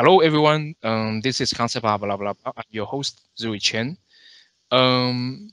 Hello everyone, um, this is Concept blah blah blah. I'm your host Zui Chen. Um,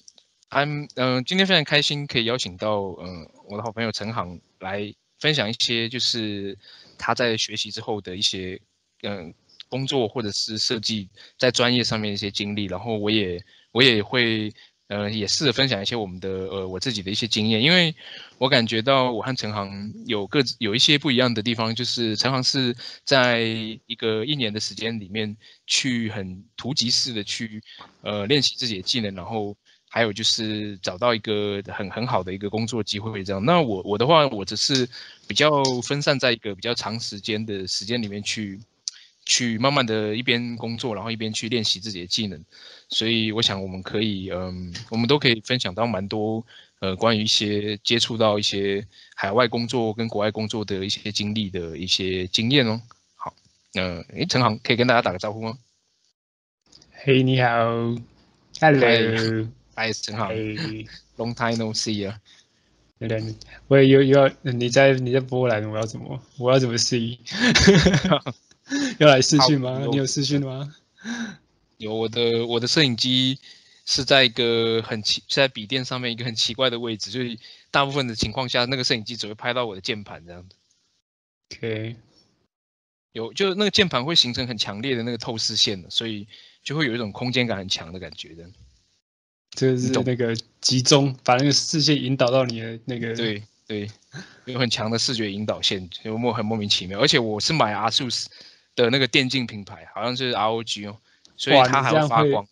I'm 嗯、今天非常开心可以邀请到嗯、我的好朋友陈航来分享一些就是他在学习之后的一些嗯、工作或者是设计在专业上面一些经历，然后我也我也会呃也试着分享一些我们的呃我自己的一些经验，因为我感觉到我和陈航有各有一些不一样的地方，就是陈航是在一个一年的时间里面去很突击式的去呃练习自己的技能，然后还有就是找到一个很很好的一个工作机会这样。那我我的话，我只是比较分散在一个比较长时间的时间里面去。去慢慢的一边工作，然后一边去练习自己的技能，所以我想我们可以，嗯，我们都可以分享到蛮多，呃，关于一些接触到一些海外工作跟国外工作的一些经历的一些经验哦。好，呃，诶，陈航可以跟大家打个招呼吗？嘿，你好，Hello，嗨，陈航嘿，，Long time no see 啊。有点，我也有有你在你在波兰，我要怎么我要怎么适应？要来试训吗？你有试训吗？有我的我的摄影机是在一个很奇，是在笔电上面一个很奇怪的位置，所以大部分的情况下，那个摄影机只会拍到我的键盘这样子。OK，有，就那个键盘会形成很强烈的那个透视线的，所以就会有一种空间感很强的感觉的。这个是那个集中，把那个视线引导到你的那个。对对，有很强的视觉引导线，就莫很莫名其妙。而且我是买 ASUS 的那个电竞品牌，好像是 ROG 哦，所以哇它还会会发光，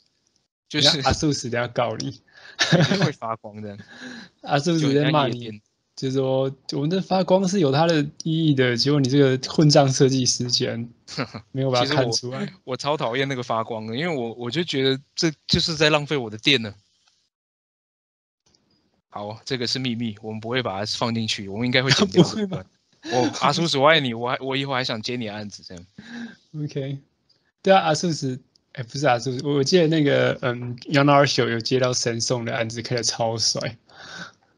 就是阿素死，等下告你。会发光的，阿素就死在骂你。就是说我们的发光是有它的意义的，结果你这个混账设计师竟然 没有把它看出来。我超讨厌那个发光的，因为我我就觉得这就是在浪费我的电呢。好，这个是秘密，我们不会把它放进去，我们应该会剪掉。我阿叔叔我爱你，我还我以后还想接你案子这样。OK，对啊，阿叔叔，哎，不是阿叔叔，我我记得那个，嗯 a r Show 有接到神送的案子，看的超帅。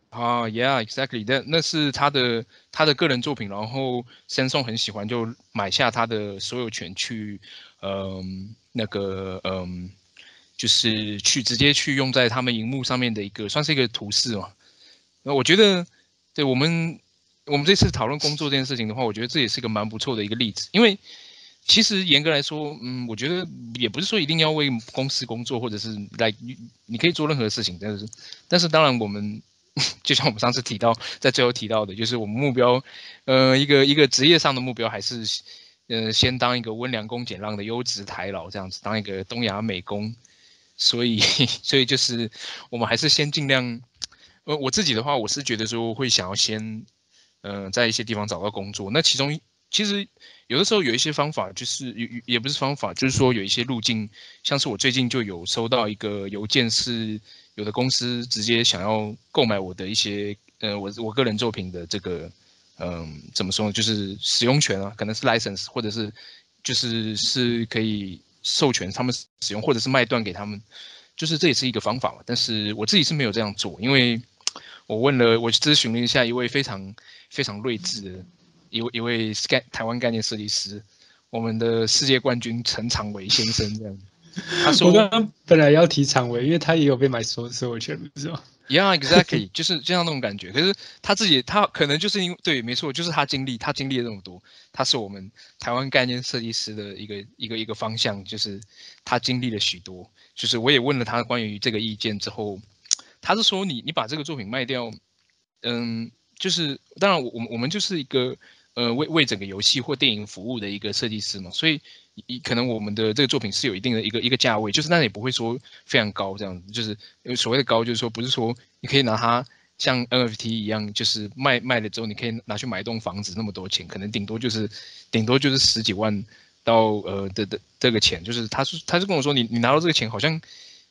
啊、y e a h exactly，那那是他的他的个人作品，然后 Samsung 很喜欢，就买下他的所有权去，嗯、那个嗯、就是去直接去用在他们荧幕上面的一个算是一个图示嘛。那我觉得，对我们我们这次讨论工作这件事情的话，我觉得这也是一个蛮不错的一个例子，因为其实严格来说，嗯，我觉得也不是说一定要为公司工作，或者是来你可以做任何事情，但是但是当然我们。就像我们上次提到，在最后提到的，就是我们目标，呃，一个一个职业上的目标，还是，呃，先当一个温良恭俭让的优质台老这样子，当一个东亚美工。所以，所以就是我们还是先尽量，呃，我自己的话，我是觉得说会想要先，呃，在一些地方找到工作。那其中其实有的时候有一些方法，就是也也不是方法，就是说有一些路径，像是我最近就有收到一个邮件是。有的公司直接想要购买我的一些呃，我我个人作品的这个，嗯，怎么说呢，就是使用权啊，可能是 license，或者是就是是可以授权他们使用，或者是卖断给他们，就是这也是一个方法嘛。但是我自己是没有这样做，因为我问了，我咨询了一下一位非常非常睿智的一位一位概台湾概念设计师，我们的世界冠军陈长伟先生这样。他说我刚刚本来要提长伟，因为他也有被买所所有权，不是吗？Yeah, exactly，就是就像那种感觉。可是他自己，他可能就是因为对，没错，就是他经历，他经历了这么多，他是我们台湾概念设计师的一个一个一个方向，就是他经历了许多。就是我也问了他关于这个意见之后，他是说你你把这个作品卖掉，嗯，就是当然我我们我们就是一个呃为为整个游戏或电影服务的一个设计师嘛，所以。一可能我们的这个作品是有一定的一个一个价位，就是但也不会说非常高这样子，就是所谓的高，就是说不是说你可以拿它像 NFT 一样，就是卖卖了之后你可以拿去买一栋房子那么多钱，可能顶多就是顶多就是十几万到呃的的这个钱，就是他是他是跟我说你你拿到这个钱好像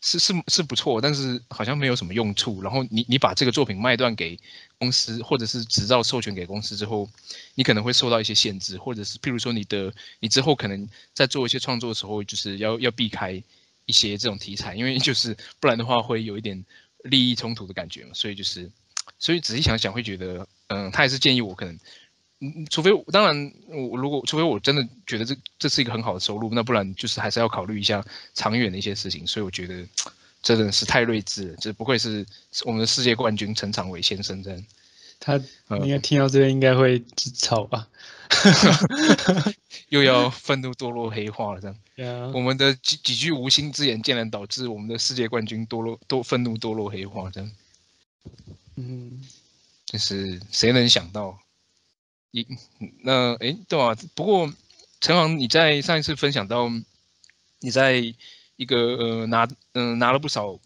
是是是不错，但是好像没有什么用处，然后你你把这个作品卖断给公司或者是执照授权给公司之后，你可能会受到一些限制，或者是譬如说你的你之后可能在做一些创作的时候，就是要要避开一些这种题材，因为就是不然的话会有一点利益冲突的感觉嘛，所以就是所以仔细想想会觉得，嗯，他也是建议我可能，除非当然我如果除非我真的觉得这这是一个很好的收入，那不然就是还是要考虑一下长远的一些事情。所以我觉得真的是太睿智了，这不愧是我们的世界冠军陈长伟先生这样。他应该听到这边应该会自嘲吧？又要愤怒堕落黑化了这样。我们的几几句无心之言，竟然导致我们的世界冠军堕落堕愤怒堕落黑化这样。嗯，就是谁能想到？一那哎，对啊。不过陈航，你在上一次分享到，你在一个呃拿嗯拿了不少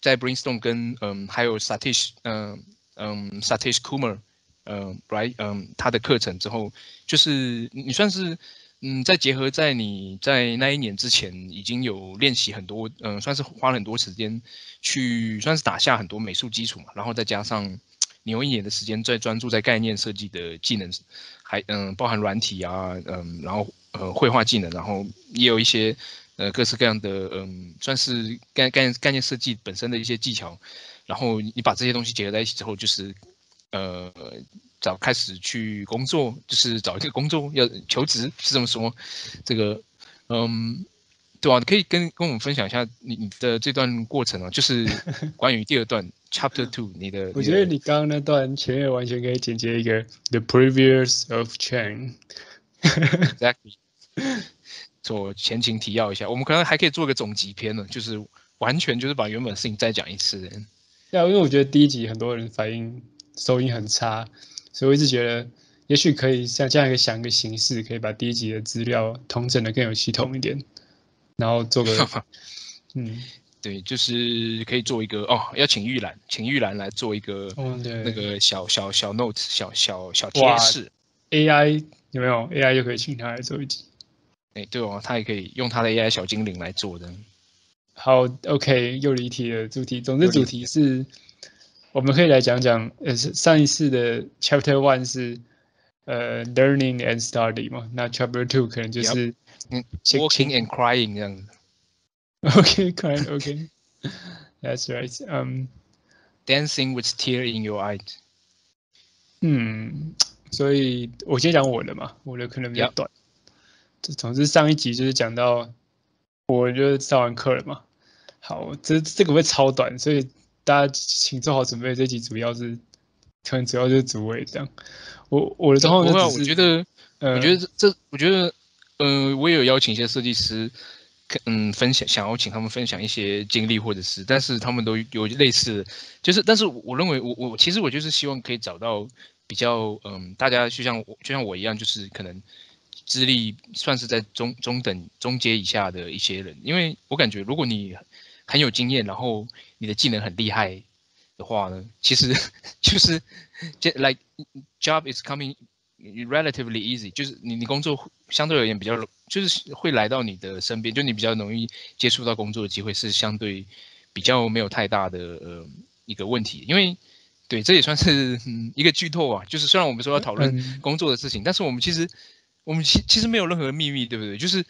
在 Brainstorm 跟嗯还有 Satish 嗯嗯 Satish Kumar 嗯 right 嗯他的课程之后，就是你算是嗯再结合在你在那一年之前已经有练习很多嗯算是花了很多时间去算是打下很多美术基础嘛，然后再加上。你用一年的时间在专注在概念设计的技能，还嗯包含软体啊，嗯然后呃绘画技能，然后也有一些呃各式各样的嗯算是概概概念设计本身的一些技巧，然后你把这些东西结合在一起之后，就是呃找开始去工作，就是找一个工作要求职是这么说，这个嗯。对啊，你可以跟跟我们分享一下你你的这段过程啊，就是 关于第二段 Chapter Two 你的。我觉得你刚刚那段前面完全可以简洁一个 The previous of Chang。Exactly。做前情提要一下，我们可能还可以做个总集篇呢，就是完全就是把原本事情再讲一次。对啊，因为我觉得第一集很多人反映收音很差，所以我一直觉得也许可以像这样一个想一个形式，可以把第一集的资料统整的更有系统一点。然后做个，嗯，对，就是可以做一个哦，要请玉兰，请玉兰来做一个，嗯，对，那个小小小 note，小小小贴士，AI 有没有？AI 就可以请他来做一集。哎，对哦，他也可以用他的 AI 小精灵来做的。好，OK，又离题了。主题，总之主题是，我们可以来讲讲，呃，上一次的 Chapter One 是呃 Learning and Study 嘛，那 Chapter Two 可能就是。Walking and crying 这样子。Okay, crying. Okay, that's right. Um, dancing with tear in your eyes. 嗯，所以我先讲我的嘛，我的可能比较短。这总之上一集就是讲到，我就上完课了嘛。好，这这个会超短，所以大家请做好准备。这集主要是，可能主要就是主位这样。我我的状况不会，我觉得，我觉得这，我觉得。嗯，我也有邀请一些设计师，嗯，分享，想要请他们分享一些经历或者是，但是他们都有类似，就是，但是我认为，我我其实我就是希望可以找到比较，嗯，大家就像我就像我一样，就是可能资历算是在中中等中阶以下的一些人，因为我感觉如果你很有经验，然后你的技能很厉害的话呢，其实 就是 like job is coming。Relatively easy，就是你你工作相对而言比较，就是会来到你的身边，就你比较容易接触到工作的机会是相对比较没有太大的呃一个问题，因为对这也算是嗯一个剧透啊，就是虽然我们说要讨论工作的事情，但是我们其实我们其其实没有任何秘密，对不对？就是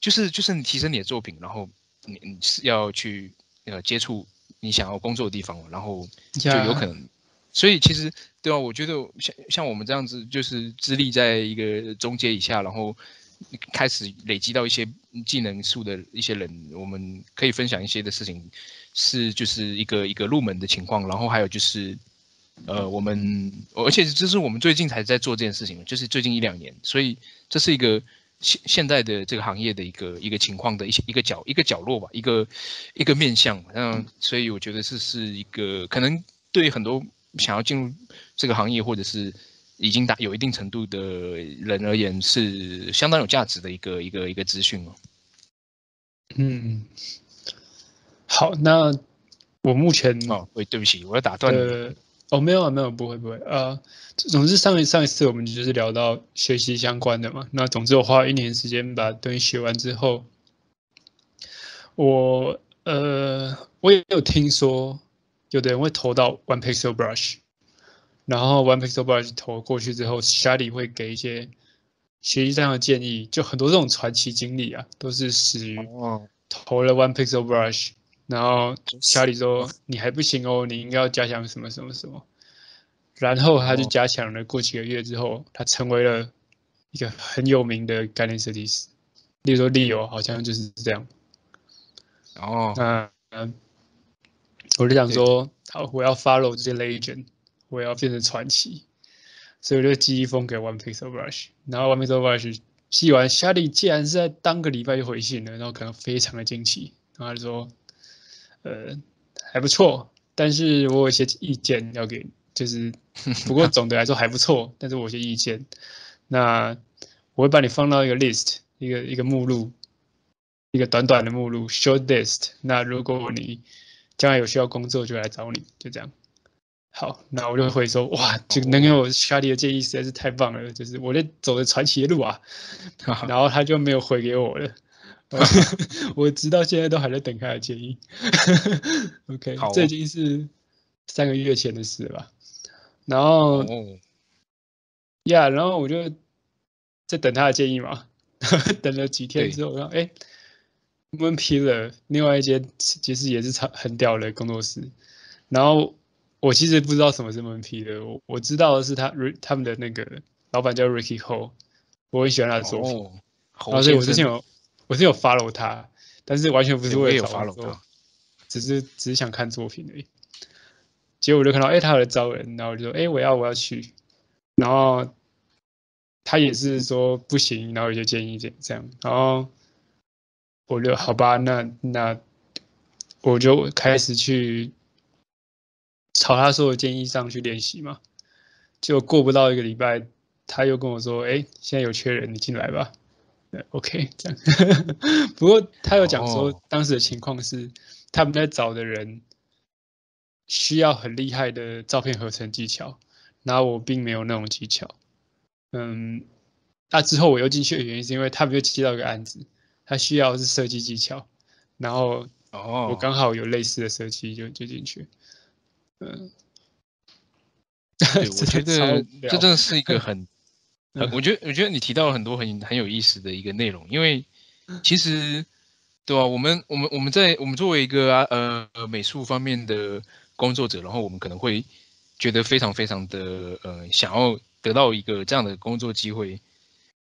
就是就是你提升你的作品，然后你你是要去呃接触你想要工作的地方，然后就有可能。所以其实，对啊，我觉得像像我们这样子，就是资历在一个中阶以下，然后开始累积到一些技能数的一些人，我们可以分享一些的事情，是就是一个一个入门的情况。然后还有就是，呃，我们而且这是我们最近才在做这件事情，就是最近一两年，所以这是一个现现在的这个行业的一个一个情况的一些一个角一个角落吧，一个一个面向。嗯，所以我觉得这是一个可能对很多。想要进入这个行业，或者是已经达有一定程度的人而言，是相当有价值的一个一个一个资讯哦。嗯，好，那我目前哦，对，对不起，我要打断你。哦，没有啊，没有，不会，不会。呃，总之上一上一次我们就是聊到学习相关的嘛。那总之我花了一年时间把东西学完之后，我呃，我也有听说。有的人会投到 One Pixel Brush，然后 One Pixel Brush 投过去之后，Shady 会给一些学习上的建议，就很多这种传奇经历啊，都是始于投了 One Pixel Brush，然后 Shady 说你还不行哦，你应该要加强什么什么什么。然后他就加强了，过几个月之后，他成为了一个很有名的概念设计师。例如说，Leo 好像就是这样。哦，那嗯，我就想说，好，我要 follow 这些 legend，我要变成传奇，所以我就寄一封给 One Pixel Brush，然后 One Pixel Brush 寄完 s h a d y 竟然是在当个礼拜就回信了，然后可能非常的惊奇，然后他就说，呃，还不错，但是我有一些意见要给，就是 不过总的来说还不错，但是我有些意见，那我会把你放到一个 list，一个一个目录。一个短短的目录，short list。那如果你将来有需要工作，就来找你，就这样。好，那我就会说，哇，就能有 Shady 的建议实在是太棒了，就是我在走的传奇的路啊。然后他就没有回给我了，我直到现在都还在等他的建议。OK，这已经是三个月前的事了。然后，呀，然后我就在等他的建议嘛。等了几天之后，然后哎。Moon Pillar 另外一间其实也是超很屌的工作室，然后我其实不知道什么是 Moon Pillar，我我知道的是他他们的那个老板叫 Ricky Ho，我很喜欢他的作品，然后所以我之前有我是有 follow 他，但是完全不是为了 follow 他，只是只是想看作品而已。结果我就看到哎他有招人，然后我就说哎我要我要去，然后他也是说不行，然后我就建议这这样，然后。我就好吧，那那我就开始去朝他说的建议上去练习嘛。就过不到一个礼拜，他又跟我说：“哎，现在有缺人，你进来吧。”OK，这样。不过他有讲说，当时的情况是他们在找的人需要很厉害的照片合成技巧，然后我并没有那种技巧。嗯，那之后我又进去的原因是因为他们又接到一个案子。他需要是设计技巧，然后哦，我刚好有类似的设计就就进去，嗯，对，我觉得这真的是一个很，我觉得我觉得你提到了很多很很有意思的一个内容，因为其实对吧？我们我们我们在我们作为一个啊呃美术方面的工作者，然后我们可能会觉得非常非常的呃想要得到一个这样的工作机会。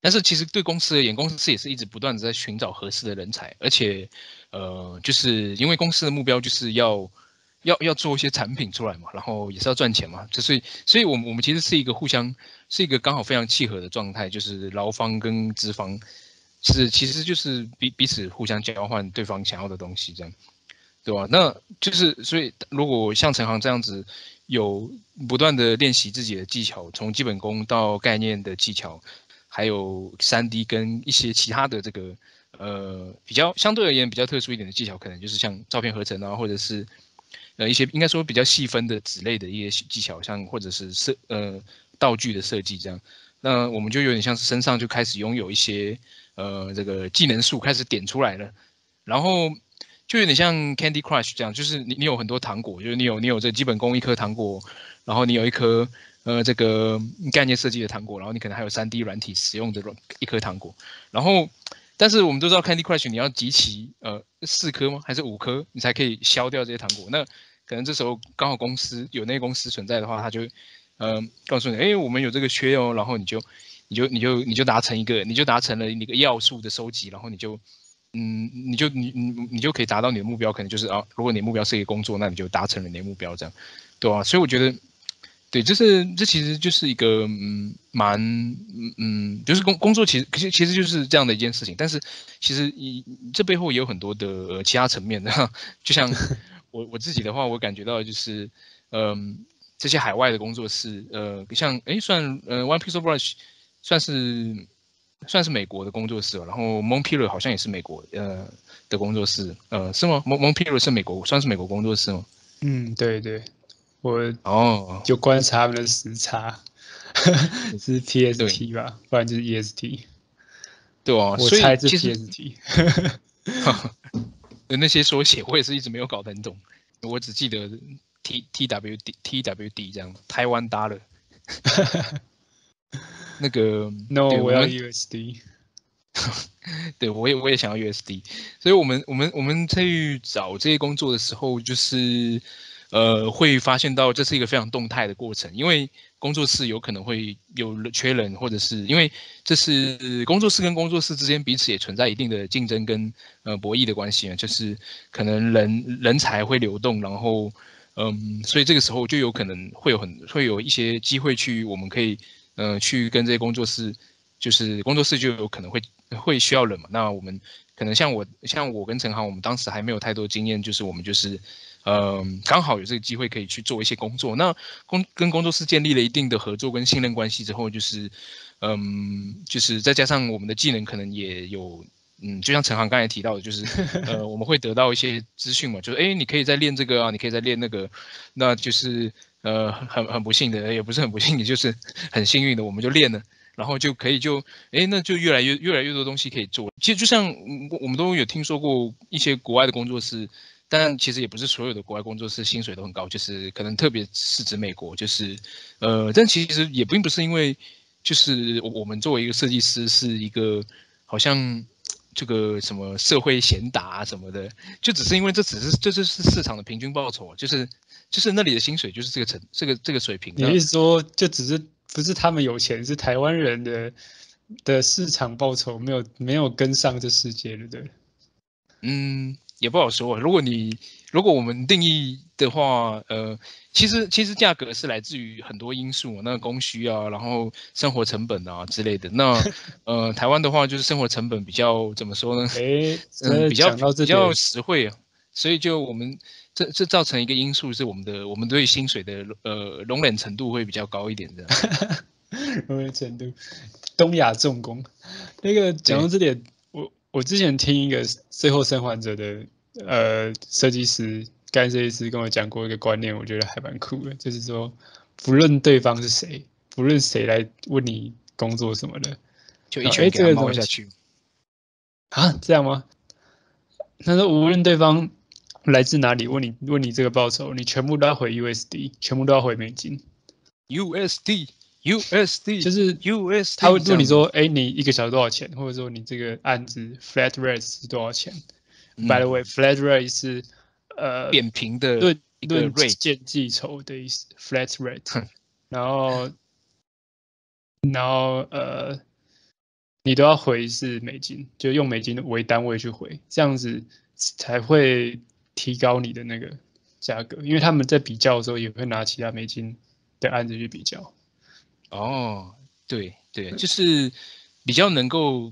但是其实对公司而言，公司也是一直不断的在寻找合适的人才，而且，呃，就是因为公司的目标就是要，要要做一些产品出来嘛，然后也是要赚钱嘛，就是，所以我们我们其实是一个互相，是一个刚好非常契合的状态，就是劳方跟资方，是其实就是彼彼此互相交换对方想要的东西，这样，对吧？那就是所以如果像陈航这样子，有不断的练习自己的技巧，从基本功到概念的技巧。还有三 D 跟一些其他的这个呃比较相对而言比较特殊一点的技巧，可能就是像照片合成啊，或者是呃一些应该说比较细分的子类的一些技巧，像或者是设呃道具的设计这样。那我们就有点像是身上就开始拥有一些呃这个技能树开始点出来了，然后就有点像 Candy Crush 这样，就是你你有很多糖果，就是你有你有这基本功一颗糖果，然后你有一颗。呃，这个概念设计的糖果，然后你可能还有三 D 软体使用的一颗糖果，然后，但是我们都知道 Candy Crush 你要集齐呃四颗吗？还是五颗你才可以消掉这些糖果？那可能这时候刚好公司有那个公司存在的话，他就呃告诉你，哎，我们有这个缺哦，然后你就你就你就你就达成一个，你就达成了一个要素的收集，然后你就嗯你就你你你就可以达到你的目标，可能就是啊，如果你目标是一个工作，那你就达成了你的目标，这样对吧？所以我觉得。对，这是这其实就是一个嗯，蛮嗯嗯，就是工工作其实其实其实就是这样的一件事情，但是其实一这背后也有很多的其他层面的，就像 我我自己的话，我感觉到就是嗯，这些海外的工作室，呃，像哎算呃 One Piece of Brush 算是算是美国的工作室，然后 Mon Pillar 好像也是美国呃的工作室，呃是吗？Mon Mon Pillar 是美国算是美国工作室吗？嗯，对对。我哦，就观察他们的时差，是 PST 吧，不然就是 EST。对啊，我猜是 PST。那些缩写我也是一直没有搞得很懂，我只记得 T TWD TWD 这样，台湾搭了。那个 No，我要 USD。对，我也我也想要 USD，所以我们我们我们在找这些工作的时候，就是。呃，会发现到这是一个非常动态的过程，因为工作室有可能会有缺人，或者是因为这是工作室跟工作室之间彼此也存在一定的竞争跟呃博弈的关系啊，就是可能人人才会流动，然后嗯，所以这个时候就有可能会有很会有一些机会去，我们可以呃去跟这些工作室，就是工作室就有可能会会需要人嘛，那我们可能像我像我跟陈航，我们当时还没有太多经验，就是我们就是。嗯，刚好有这个机会可以去做一些工作。那工跟工作室建立了一定的合作跟信任关系之后，就是，嗯，就是再加上我们的技能可能也有，嗯，就像陈航刚才提到的，就是，呃，我们会得到一些资讯嘛，就是哎，你可以再练这个啊，你可以再练那个，那就是，呃，很很不幸的，也不是很不幸，的就是 很幸运的，我们就练了，然后就可以就，哎，那就越来越越来越多东西可以做。其实就像我们都有听说过一些国外的工作室。但其实也不是所有的国外工作室薪水都很高，就是可能特别是指美国，就是呃，但其实也并不是因为就是我们作为一个设计师是一个好像这个什么社会贤达什么的，就只是因为这只是这就是市场的平均报酬，就是就是那里的薪水就是这个层这个这个水平。你意思说就只是不是他们有钱，是台湾人的的市场报酬没有没有跟上这世界，对不对？嗯。也不好说。如果你如果我们定义的话，呃，其实其实价格是来自于很多因素，那供需啊，然后生活成本啊之类的。那 呃，台湾的话就是生活成本比较怎么说呢？哎，嗯，比较比较实惠啊，所以就我们这这造成一个因素是我们的我们对薪水的呃容忍程度会比较高一点的。容忍程度，东亚重工。那个讲到这点。我之前听一个最后生还者的呃设计师，干设计师跟我讲过一个观念，我觉得还蛮酷的，就是说不论对方是谁，不论谁来问你工作什么的，就一拳给他猫下去。啊，这样吗？他说无论对方来自哪里，问你问你这个报酬，你全部都要回 USD，全部都要回美金。USD。USD 就是 USD，他会问你说：“哎，你一个小时多少钱？或者说你这个案子 flat rate 是多少钱？”By the way，flat rate 是呃扁平的论论件计酬的意思，flat rate。然后然后呃，你都要回是美金，就用美金为单位去回，这样子才会提高你的那个价格，因为他们在比较的时候也会拿其他美金的案子去比较。哦，对对，就是比较能够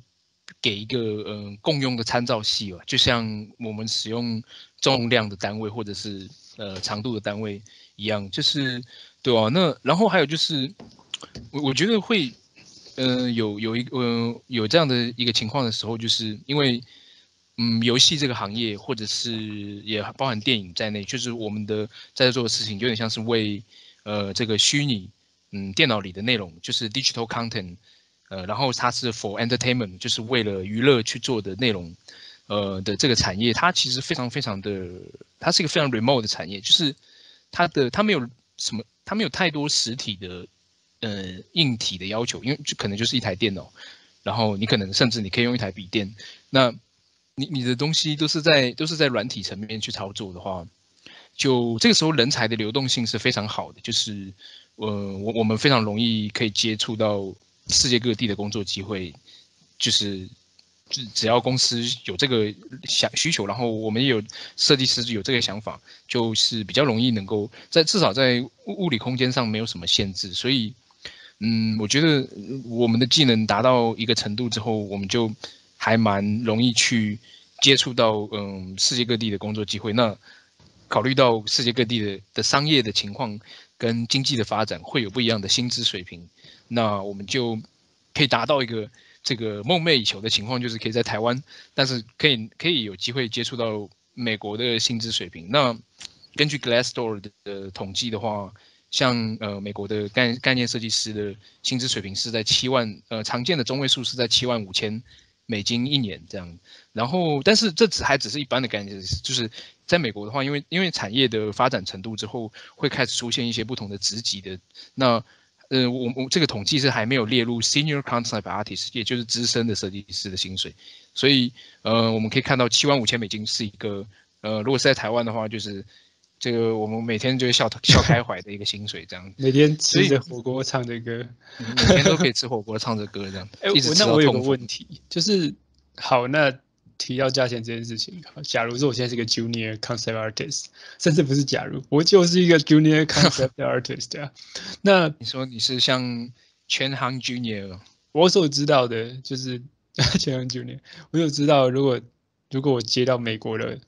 给一个嗯共用的参照系吧，就像我们使用重量的单位或者是呃长度的单位一样，就是对啊。那然后还有就是，我我觉得会嗯有有一个嗯有这样的一个情况的时候，就是因为嗯游戏这个行业或者是也包含电影在内，就是我们的在做的事情有点像是为呃这个虚拟。嗯，电脑里的内容就是 digital content，呃，然后它是 for entertainment，就是为了娱乐去做的内容，呃的这个产业，它其实非常非常的，它是一个非常 remote 的产业，就是它的它没有什么，它没有太多实体的呃硬体的要求，因为就可能就是一台电脑，然后你可能甚至你可以用一台笔电，那你你的东西都是在都是在软体层面去操作的话，就这个时候人才的流动性是非常好的，就是。呃，我我们非常容易可以接触到世界各地的工作机会，就是只只要公司有这个想需求，然后我们也有设计师有这个想法，就是比较容易能够在至少在物物理空间上没有什么限制，所以，嗯，我觉得我们的技能达到一个程度之后，我们就还蛮容易去接触到嗯世界各地的工作机会。那考虑到世界各地的的商业的情况。跟经济的发展会有不一样的薪资水平，那我们就可以达到一个这个梦寐以求的情况，就是可以在台湾，但是可以可以有机会接触到美国的薪资水平。那根据 Glassdoor 的统计的话，像呃美国的概概念设计师的薪资水平是在七万，呃常见的中位数是在七万五千。美金一年这样，然后但是这只还只是一般的概念，就是在美国的话，因为因为产业的发展程度之后，会开始出现一些不同的职级的。那呃，我我这个统计是还没有列入 senior concept artist，也就是资深的设计师的薪水。所以呃，我们可以看到七万五千美金是一个呃，如果是在台湾的话，就是这个我们每天就会笑笑开怀的一个薪水，这样。每天吃着火锅唱着歌，每天都可以吃火锅唱着歌这样。哎，那我有个问题，就是好，那提到价钱这件事情，假如说我现在是个 junior concept artist，甚至不是假如，我就是一个 junior concept artist 啊。那你说你是像全行 junior？我所知道的就是 全行 junior，我有知道如果如果我接到美国的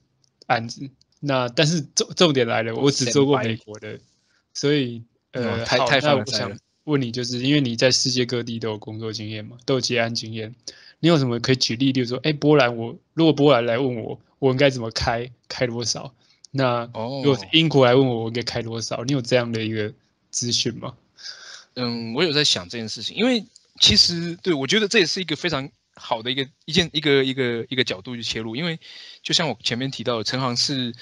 案子。那但是重重点来了，我只做过美国的，所以呃，好，那我想问你，就是因为你在世界各地都有工作经验嘛，都有接案经验，你有什么可以举例？例如说，哎，波兰，我如果波兰来问我，我应该怎么开，开多少？那如果英国来问我，我应该开多少？你有这样的一个资讯吗？嗯，我有在想这件事情，因为其实对我觉得这也是一个非常。好的一个一件一个一个一个角度去切入，因为就像我前面提到的，陈航是，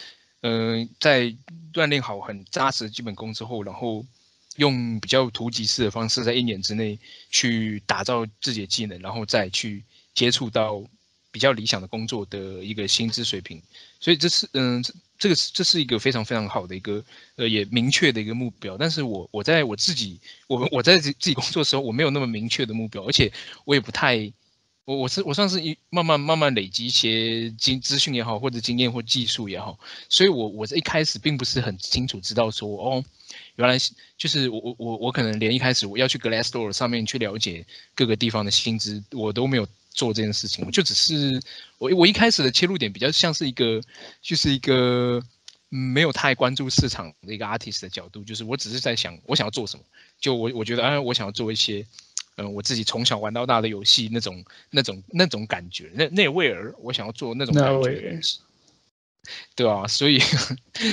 嗯，在锻炼好很扎实的基本功之后，然后用比较突击式的方式，在一年之内去打造自己的技能，然后再去接触到比较理想的工作的一个薪资水平。所以这是嗯，这这个这是一个非常非常好的一个呃也明确的一个目标。但是我我在我自己我 我在自自己工作的时候，我没有那么明确的目标，而且我也不太。我我是我算是一慢慢慢慢累积一些经资讯也好，或者经验或技术也好，所以我我在一开始并不是很清楚知道说哦，原来就是我我我我可能连一开始我要去 Glassdoor 上面去了解各个地方的薪资，我都没有做这件事情，我就只是我我一开始的切入点比较像是一个就是一个没有太关注市场的一个 artist 的角度，就是我只是在想我想要做什么，就我我觉得啊我想要做一些。嗯，我自己从小玩到大的游戏那种、那种、那种感觉，那那味儿，我想要做那种感觉，对啊，所以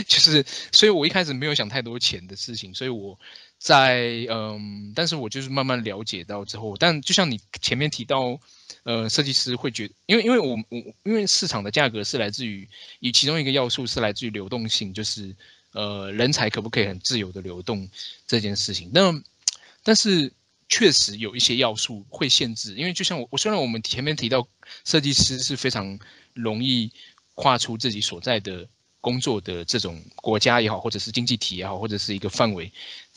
就是，所以我一开始没有想太多钱的事情，所以我在嗯，但是我就是慢慢了解到之后，但就像你前面提到，呃，设计师会觉，因为因为我我因为市场的价格是来自于，以其中一个要素是来自于流动性，就是呃，人才可不可以很自由的流动这件事情，那但是。确实有一些要素会限制，因为就像我，我虽然我们前面提到设计师是非常容易跨出自己所在的工作的这种国家也好，或者是经济体也好，或者是一个范围，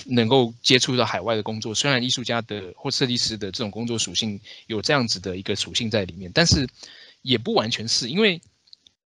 能够接触到海外的工作。虽然艺术家的或设计师的这种工作属性有这样子的一个属性在里面，但是也不完全是因为。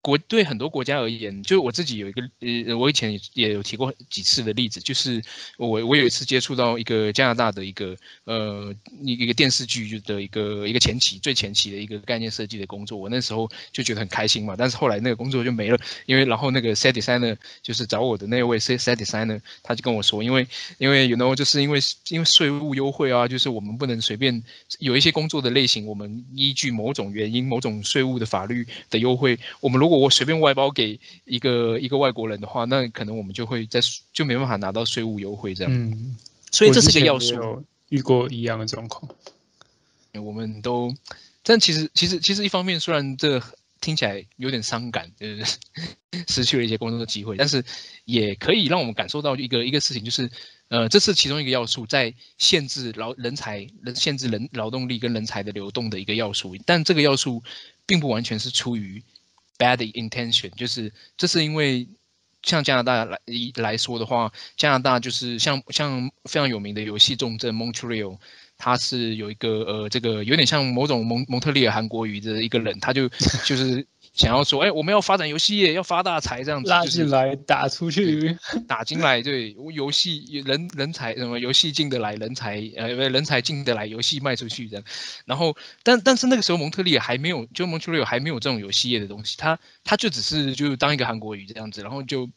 国对很多国家而言，就我自己有一个呃，我以前也有提过几次的例子，就是我我有一次接触到一个加拿大的一个呃一一个电视剧就的一个一个前期最前期的一个概念设计的工作，我那时候就觉得很开心嘛，但是后来那个工作就没了，因为然后那个 set designer 就是找我的那位 set designer，他就跟我说，因为因为 you know 就是因为因为税务优惠啊，就是我们不能随便有一些工作的类型，我们依据某种原因某种税务的法律的优惠，我们如果我随便外包给一个一个外国人的话，那可能我们就会在就没办法拿到税务优惠这样。嗯，所以这是个要素。遇过一样的状况，我们都，但其实其实其实一方面，虽然这听起来有点伤感，就是 失去了一些工作的机会，但是也可以让我们感受到一个一个事情，就是呃，这是其中一个要素，在限制劳人才、人限制人劳动力跟人才的流动的一个要素，但这个要素并不完全是出于。Bad intention 就是这是因为像加拿大来来说的话，加拿大就是像像非常有名的游戏重镇 Montreal，它是有一个呃这个有点像某种蒙蒙特利尔韩国语的一个人，他就 就是。想要说，哎，我们要发展游戏业，要发大财，这样子拉进来打出去，打进来，对，游戏人人才什么游戏进得来，人才呃不人才进得来，游戏卖出去这样。然后，但但是那个时候蒙特利尔还没有，就蒙特利尔还没有这种游戏业的东西，他他就只是就当一个韩国语这样子，然后就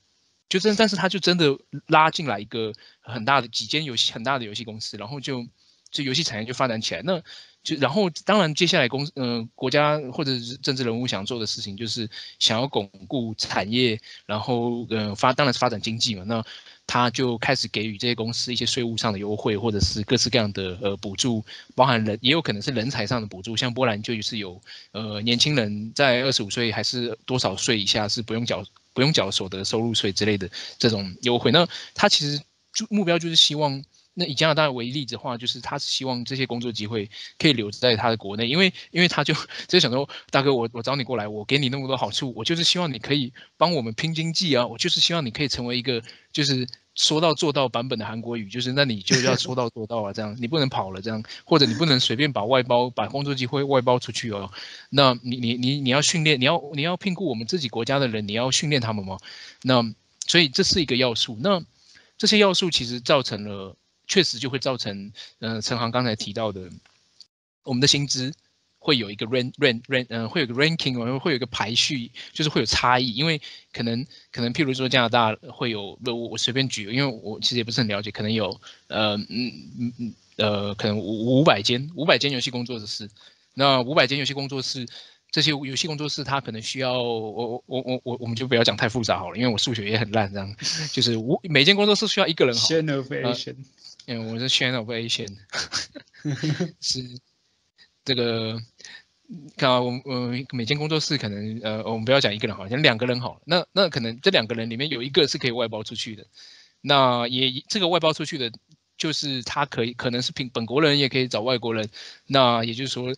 就真，但是他就真的拉进来一个很大的几间游戏很大的游戏公司，然后就这游戏产业就发展起来。那就然后，当然，接下来公嗯国家或者是政治人物想做的事情，就是想要巩固产业，然后嗯发当然是发展经济嘛。那他就开始给予这些公司一些税务上的优惠，或者是各式各样的呃补助，包含人也有可能是人才上的补助。像波兰就是有呃年轻人在二十五岁还是多少岁以下是不用缴不用缴所得收入税之类的这种优惠。那他其实就目标就是希望。那以加拿大为例子的话，就是他希望这些工作机会可以留在他的国内，因为因为他就就想说，大哥，我我找你过来，我给你那么多好处，我就是希望你可以帮我们拼经济啊，我就是希望你可以成为一个就是说到做到版本的韩国语，就是那你就要说到做到啊，这样你不能跑了这样，或者你不能随便把外包把工作机会外包出去哦，那你你你你要训练，你要你要聘雇我们自己国家的人，你要训练他们吗？那所以这是一个要素，那这些要素其实造成了。确实就会造成，呃，陈航刚才提到的，我们的薪资会有一个 rank rank rank，嗯，会有个 ranking，会有一个排序，就是会有差异，因为可能可能譬如说加拿大会有，我我随便举，因为我其实也不是很了解，可能有，呃，嗯嗯嗯，呃，可能五五百间五百间游戏工作室，那五百间游戏工作室。这些游戏工作室，它可能需要我我我我我我们就不要讲太复杂好了，因为我数学也很烂，这样就是我每间工作室需要一个人。h a 嗯，我是 s h a n Ovation，是这个，看啊，我呃每间工作室可能呃我们不要讲一个人好，讲两个人好，那那可能这两个人里面有一个是可以外包出去的，那也这个外包出去的，就是他可以可能是凭本国人也可以找外国人，那也就是说。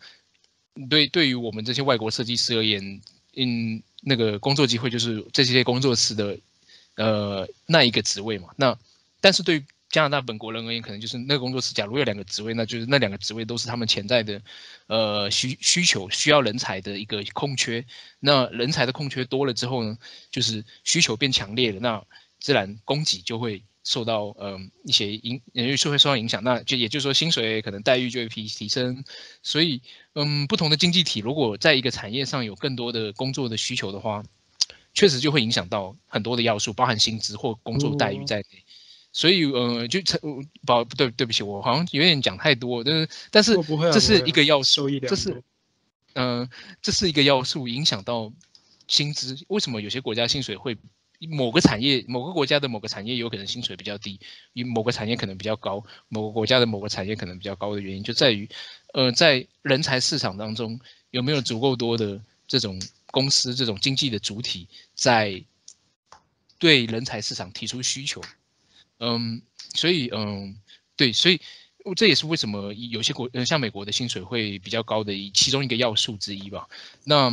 对，对于我们这些外国设计师而言，嗯，那个工作机会就是这些工作室的，呃，那一个职位嘛。那，但是对于加拿大本国人而言，可能就是那个工作室，假如有两个职位，那就是那两个职位都是他们潜在的，呃，需需求需要人才的一个空缺。那人才的空缺多了之后呢，就是需求变强烈了，那自然供给就会。受到嗯一些影，因为社会受到影响，那就也就是说薪水可能待遇就会提提升，所以嗯不同的经济体如果在一个产业上有更多的工作的需求的话，确实就会影响到很多的要素，包含薪资或工作待遇在内。所以呃就成不对对不起，我好像有点讲太多，但是但是这是一个要素，这是嗯这是一个要素影响到薪资，为什么有些国家薪水会？某个产业，某个国家的某个产业有可能薪水比较低，与某个产业可能比较高，某个国家的某个产业可能比较高的原因，就在于，呃，在人才市场当中有没有足够多的这种公司、这种经济的主体在对人才市场提出需求。嗯，所以，嗯，对，所以这也是为什么有些国，呃，像美国的薪水会比较高的其中一个要素之一吧。那，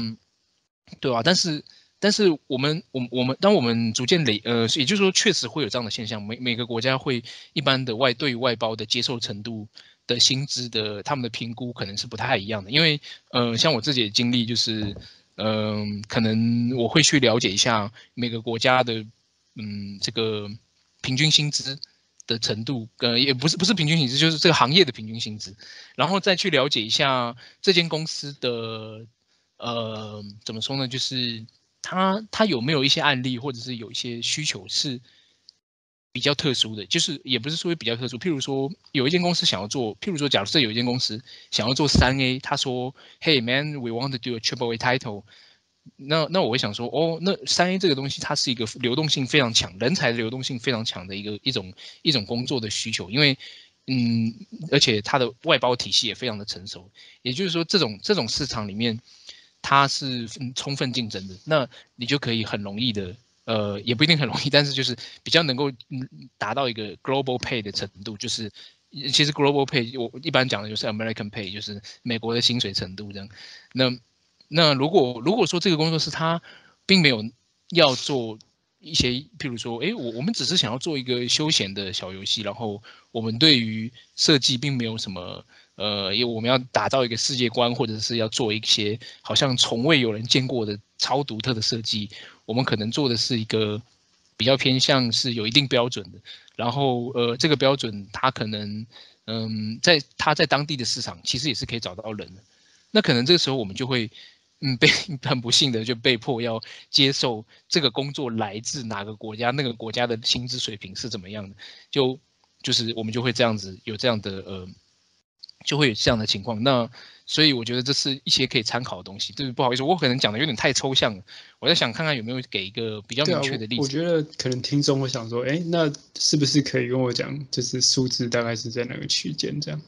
对吧？但是。但是我们，我我们，当我们逐渐累，呃，也就是说，确实会有这样的现象。每每个国家会一般的外对外包的接受程度的薪资的，他们的评估可能是不太一样的。因为，呃，像我自己的经历就是，嗯，可能我会去了解一下每个国家的，嗯，这个平均薪资的程度，呃，也不是不是平均薪资，就是这个行业的平均薪资，然后再去了解一下这间公司的，呃，怎么说呢，就是。他他有没有一些案例，或者是有一些需求是比较特殊的？就是也不是说比较特殊，譬如说有一间公司想要做，譬如说假设有一间公司想要做三 A，他说，Hey man，we want to do a triple A title。那那我会想说，哦，那三 A 这个东西它是一个流动性非常强，人才流动性非常强的一个一种一种工作的需求，因为嗯，而且它的外包体系也非常的成熟，也就是说这种这种市场里面。它是充分竞争的，那你就可以很容易的，呃，也不一定很容易，但是就是比较能够达到一个 global pay 的程度，就是其实 global pay 我一般讲的就是 American pay，就是美国的薪水程度这样。那那如果如果说这个工作室他并没有要做一些，譬如说，哎，我我们只是想要做一个休闲的小游戏，然后我们对于设计并没有什么。呃，因为我们要打造一个世界观，或者是要做一些好像从未有人见过的超独特的设计，我们可能做的是一个比较偏向是有一定标准的。然后，呃，这个标准它可能，嗯，在它在当地的市场其实也是可以找到人的。那可能这个时候我们就会，嗯，被 很不幸的就被迫要接受这个工作来自哪个国家，那个国家的薪资水平是怎么样的，就就是我们就会这样子有这样的呃。就会有这样的情况，那所以我觉得这是一些可以参考的东西。就是不好意思，我可能讲的有点太抽象了。我在想看看有没有给一个比较明确的例子。我觉得可能听众会想说，哎，那是不是可以跟我讲，就是数字大概是在哪个区间这样？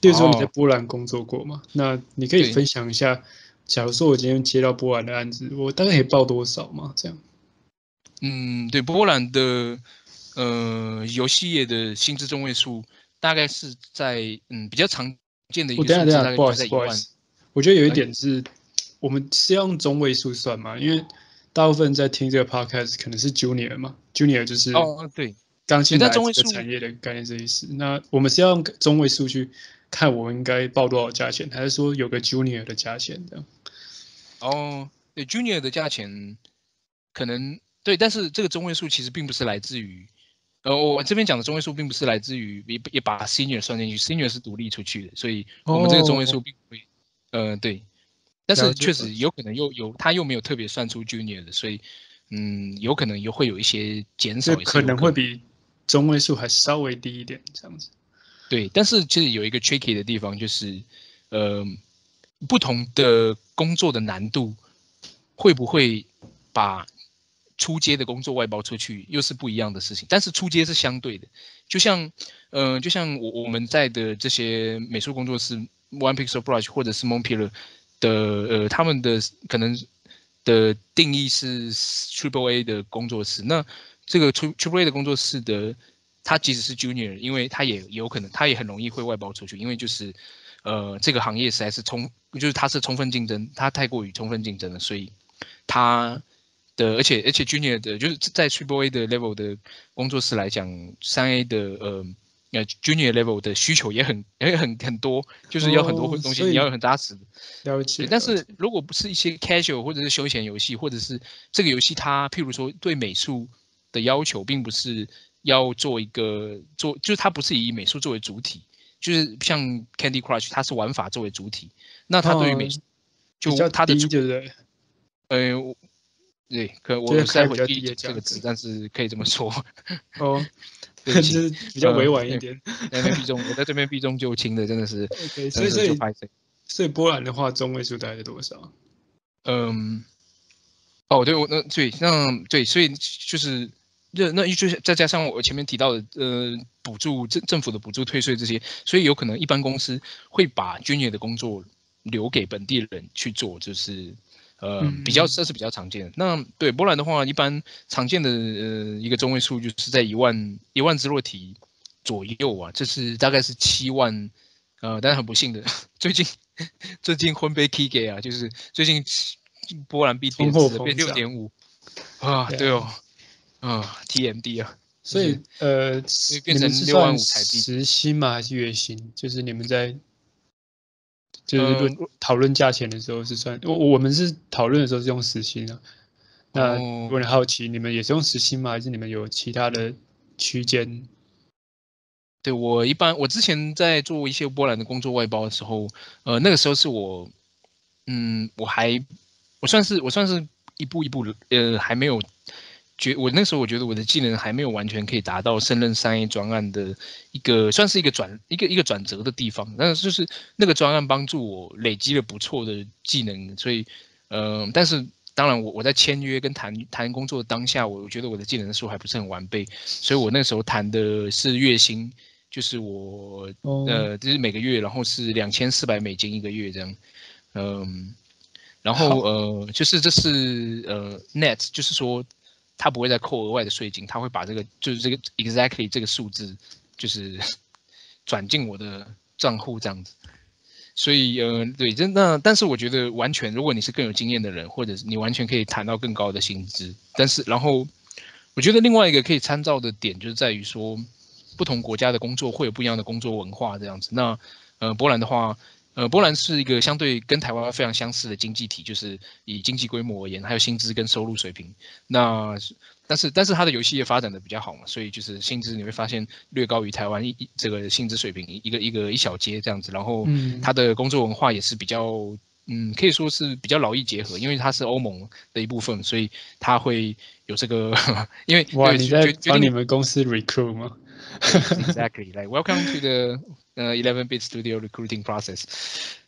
比如说你在波兰工作过嘛？那你可以分享一下，假如说我今天接到波兰的案子，我大概可以报多少嘛？这样？嗯，对，波兰的。呃，游戏业的薪资中位数大概是在嗯比较常见的一个数字，大概就在一万。我觉得有一点是，我们是要用中位数算嘛，因为大部分在听这个 podcast 可能是 junior 嘛，junior 就是哦对，刚进来这个产业的概念这意思。那我们是要用中位数去看我们应该报多少价钱，还是说有个 junior 的价钱这样？哦，对，junior 的价钱可能对，但是这个中位数其实并不是来自于。呃，我这边讲的中位数并不是来自于也也把 senior 算进去，senior 是独立出去的，所以我们这个中位数并不会，呃，对，但是确实有可能又有他又没有特别算出 junior 的，所以嗯，有可能又会有一些减少，可能会比中位数还稍微低一点这样子。对，但是其实有一个 tricky 的地方就是，呃，不同的工作的难度会不会把。出街的工作外包出去又是不一样的事情，但是出街是相对的，就像，呃，就像我我们在的这些美术工作室，One Pixel Brush 或者是 Montpellier 的，呃，他们的可能的定义是 Triple A 的工作室。那这个 Triple A 的工作室的，他即使是 Junior，因为他也有可能，他也很容易会外包出去，因为就是，呃，这个行业实在是充，就是它是充分竞争，它太过于充分竞争了，所以它。的，而且而且 Junior 的，就是在 Triple A 的 level 的工作室来讲，三 A 的呃呃 Junior level 的需求也很也很很多，就是要很多东西，你要很扎实的了解。但是如果不是一些 casual 或者是休闲游戏，或者是这个游戏它譬如说对美术的要求，并不是要做一个做，就是它不是以美术作为主体，就是像 Candy Crush，它是玩法作为主体，那它对于美术就它的对不对？呃。对，可我再回避这个词，但是可以这么说。哦，对 就是比较委婉一点。在那边避重，我在这边避重就轻的，真的是。所以所以所以波兰的话，中位数大概是多少？嗯，哦，对，我那对，那对，所以就是那那就是再加上我前面提到的，呃，补助政政府的补助退税这些，所以有可能一般公司会把军业的工作留给本地人去做，就是。呃，比较这是比较常见的。那对波兰的话，一般常见的呃一个中位数就是在一万一万只落体左右啊，这是大概是七万。呃，但是很不幸的，最近最近婚杯 K 给啊，就是最近 波兰币贬值变六点五啊，对哦，啊 TMD 啊，所以呃变成六万五台币，时薪吗还是月薪？就是你们在。就是论讨论价钱的时候是算我我们是讨论的时候是用时薪啊。那如果你好奇，你们也是用时薪吗？还是你们有其他的区间？对我一般我之前在做一些波兰的工作外包的时候，呃，那个时候是我，嗯，我还我算是我算是一步一步呃还没有。觉我那时候我觉得我的技能还没有完全可以达到胜任三 A 专案的一个算是一个转一个一个转折的地方，但是就是那个专案帮助我累积了不错的技能，所以呃，但是当然我我在签约跟谈谈工作的当下，我觉得我的技能数还不是很完备，所以我那时候谈的是月薪，就是我呃就是每个月然后是两千四百美金一个月这样，嗯，然后呃就是这是呃 net 就是说。他不会再扣额外的税金，他会把这个就是这个 exactly 这个数字就是 转进我的账户这样子。所以呃对，真那但是我觉得完全，如果你是更有经验的人，或者是你完全可以谈到更高的薪资。但是然后我觉得另外一个可以参照的点就是在于说，不同国家的工作会有不一样的工作文化这样子。那呃波兰的话。呃，波兰是一个相对跟台湾非常相似的经济体，就是以经济规模而言，还有薪资跟收入水平。那但是但是它的游戏业发展的比较好嘛，所以就是薪资你会发现略高于台湾一这个薪资水平一个一个一小阶这样子。然后它的工作文化也是比较嗯，可以说是比较劳逸结合，因为它是欧盟的一部分，所以它会有这个 因为哇，你在帮你们公司 recruit 吗？Exactly, like welcome to the 呃，Eleven Bit Studio recruiting process。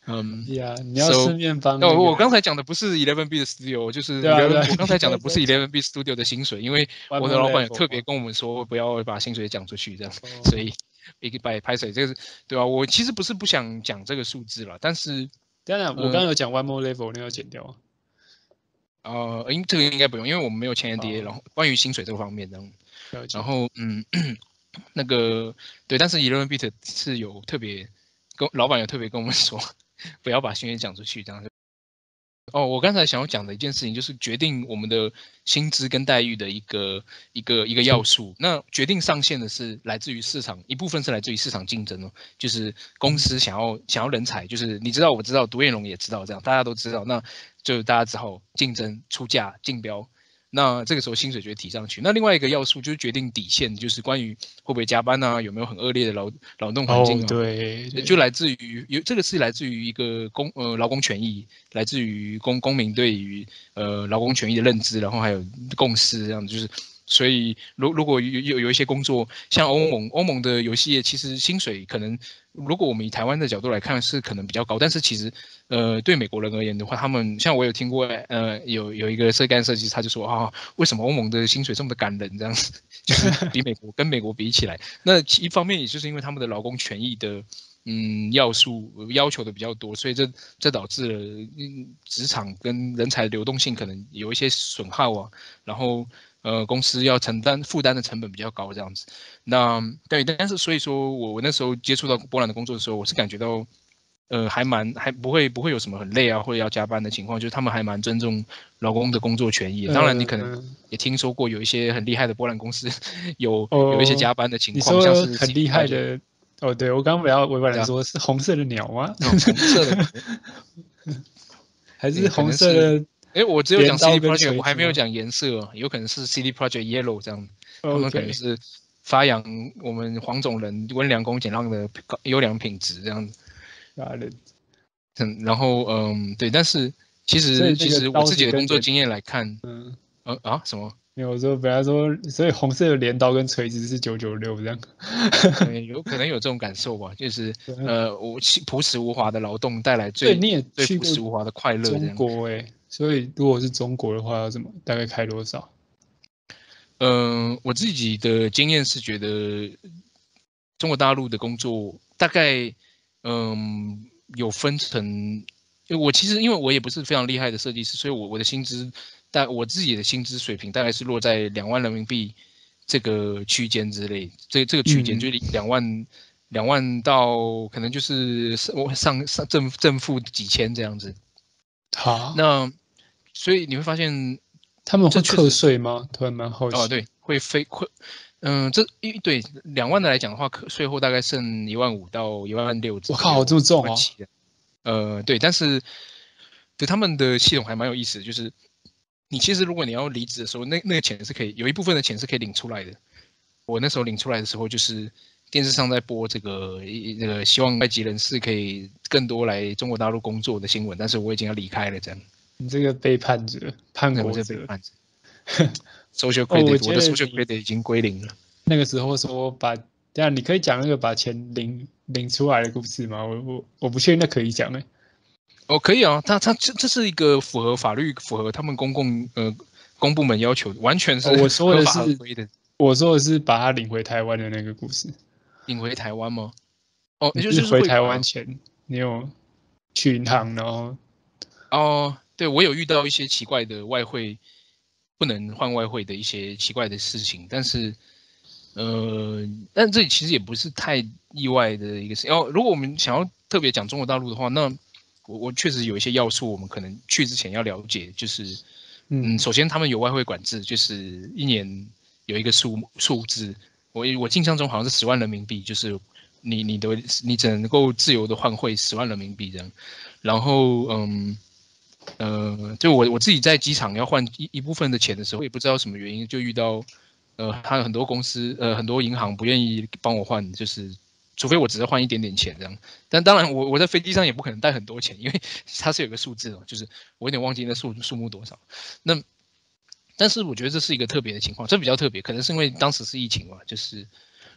嗯，Yeah，你要顺便帮。哦，我刚才讲的不是 Eleven Bit Studio，就是我刚才讲的不是 Eleven Bit Studio 的薪水，因为我的老板特别跟我们说不要把薪水讲出去，这样，所以一个拍拍水，这个是对吧？我其实不是不想讲这个数字了，但是当然，我刚刚有讲 One More Level，那要剪掉啊。呃，应这个应该不用，因为我们没有签 NDA，然后关于薪水这个方面的。然后嗯，那个对，但是 Eleven Bit 是有特别跟老板有特别跟我们说，不要把薪水讲出去，这样。哦，我刚才想要讲的一件事情，就是决定我们的薪资跟待遇的一个一个一个要素。那决定上限的是来自于市场，一部分是来自于市场竞争哦，就是公司想要想要人才，就是你知道，我知道，独眼龙也知道，这样大家都知道，那就大家只好竞争出价竞标。那这个时候薪水就会提上去。那另外一个要素就是决定底线，就是关于会不会加班啊，有没有很恶劣的劳劳动环境啊？对，就来自于有这个是来自于一个公呃劳工权益，来自于公公民对于呃劳工权益的认知，然后还有共识这样子，就是。所以，如如果有有有一些工作，像欧盟欧盟的游戏业，其实薪水可能，如果我们以台湾的角度来看，是可能比较高。但是其实，呃，对美国人而言的话，他们像我有听过，呃，有有一个设干设计师，他就说啊，为什么欧盟的薪水这么的感人？这样子，就是比美国跟美国比起来，那一方面也就是因为他们的劳工权益的嗯要素要求的比较多，所以这这导致了职场跟人才流动性可能有一些损耗啊，然后。呃，公司要承担负担的成本比较高，这样子。那对，但是所以说我我那时候接触到波兰的工作的时候，我是感觉到，呃，还蛮还不会不会有什么很累啊，或者要加班的情况，就是他们还蛮尊重劳工的工作权益。当然，你可能也听说过有一些很厉害的波兰公司有有一些加班的情况，像是很厉害的。哦，对我刚刚要委婉来说是红色的鸟吗？红色的，还是红色的？哎，我只有讲 CD Project，我还没有讲颜色，有可能是 CD Project Yellow 这样，他们可能是发扬我们黄种人温良恭俭让的优良品质这样子。嗯，然后嗯，对，但是其实其实我自己的工作经验来看，嗯，呃啊什么？没有说，本来说，所以红色的镰刀跟锤子是九九六这样，有可能有这种感受吧，就是呃，无朴实无华的劳动带来最你也最朴实无华的快乐。中国哎。所以，如果是中国的话，要怎么大概开多少？嗯，我自己的经验是觉得，中国大陆的工作大概，嗯，有分成。我其实因为我也不是非常厉害的设计师，所以我我的薪资，大我自己的薪资水平大概是落在两万人民币这个区间之类。这这个区间就是两万两万到可能就是上上上正正负几千这样子。好，那所以你会发现他们会课税吗？突然蛮好奇。哦，对，会飞会，嗯，这一对两万的来讲的话，课税后大概剩一万五到一万六。我靠，这么重啊！呃，对，但是对他们的系统还蛮有意思，就是你其实如果你要离职的时候，那那个钱是可以有一部分的钱是可以领出来的。我那时候领出来的时候，就是电视上在播这个那个希望外籍人士可以更多来中国大陆工作的新闻，但是我已经要离开了，这样。你这个背叛者，叛国者，背叛者。social credit，我的 social credit 已经归零了。那个时候说把，这样你可以讲那个把钱领领出来的故事吗？我我我不确定那可以讲哎。哦，可以啊，他他这这是一个符合法律、符合他们公共呃公部门要求，完全是我说的是我说的是把他领回台湾的那个故事。领回台湾吗？哦，也就是回台湾前，你有去银行，然后哦。对，我有遇到一些奇怪的外汇不能换外汇的一些奇怪的事情，但是，呃，但这其实也不是太意外的一个事。哦如果我们想要特别讲中国大陆的话，那我我确实有一些要素，我们可能去之前要了解，就是，嗯，首先他们有外汇管制，就是一年有一个数数字，我我印象中好像是十万人民币，就是你你的你只能够自由的换汇十万人民币这样，然后嗯。呃，就我我自己在机场要换一一部分的钱的时候，也不知道什么原因，就遇到，呃，他有很多公司，呃，很多银行不愿意帮我换，就是除非我只是换一点点钱这样。但当然，我我在飞机上也不可能带很多钱，因为它是有个数字的，就是我有点忘记那数数目多少。那，但是我觉得这是一个特别的情况，这比较特别，可能是因为当时是疫情嘛，就是，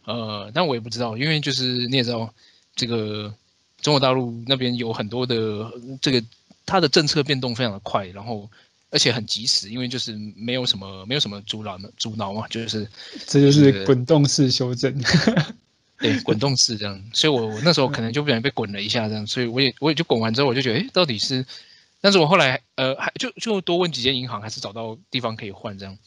呃，但我也不知道，因为就是你也知道，这个中国大陆那边有很多的这个。它的政策变动非常的快，然后而且很及时，因为就是没有什么没有什么阻挠阻挠嘛，就是这就是滚动式修正，对，滚动式这样，所以我我那时候可能就不小心被滚了一下这样，所以我也我也就滚完之后我就觉得，哎，到底是，但是我后来呃还就就多问几间银行，还是找到地方可以换这样，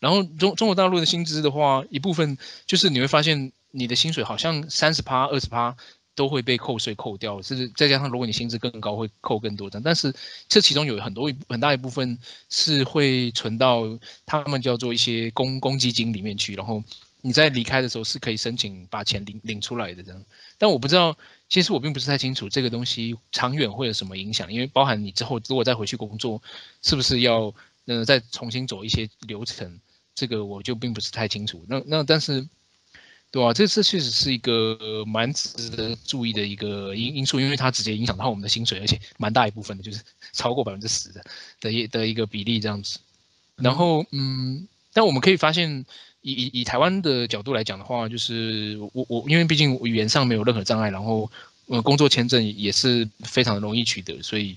然后中中国大陆的薪资的话，一部分就是你会发现你的薪水好像三十趴、二十趴都会被扣税扣掉，甚至再加上如果你薪资更高会扣更多的。但是这其中有很多一很大一部分是会存到他们叫做一些公公积金里面去，然后你在离开的时候是可以申请把钱领领出来的这样。但我不知道，其实我并不是太清楚这个东西长远会有什么影响，因为包含你之后如果再回去工作，是不是要呃再重新走一些流程。这个我就并不是太清楚，那那但是，对吧？这次确实是一个蛮值得注意的一个因因素，因为它直接影响到我们的薪水，而且蛮大一部分的，就是 超过百分之十的的一的一个比例这样子。然后，嗯，但我们可以发现，以以以台湾的角度来讲的话，就是我我因为毕竟语言上没有任何障碍，然后呃工作签证也是非常容易取得，所以。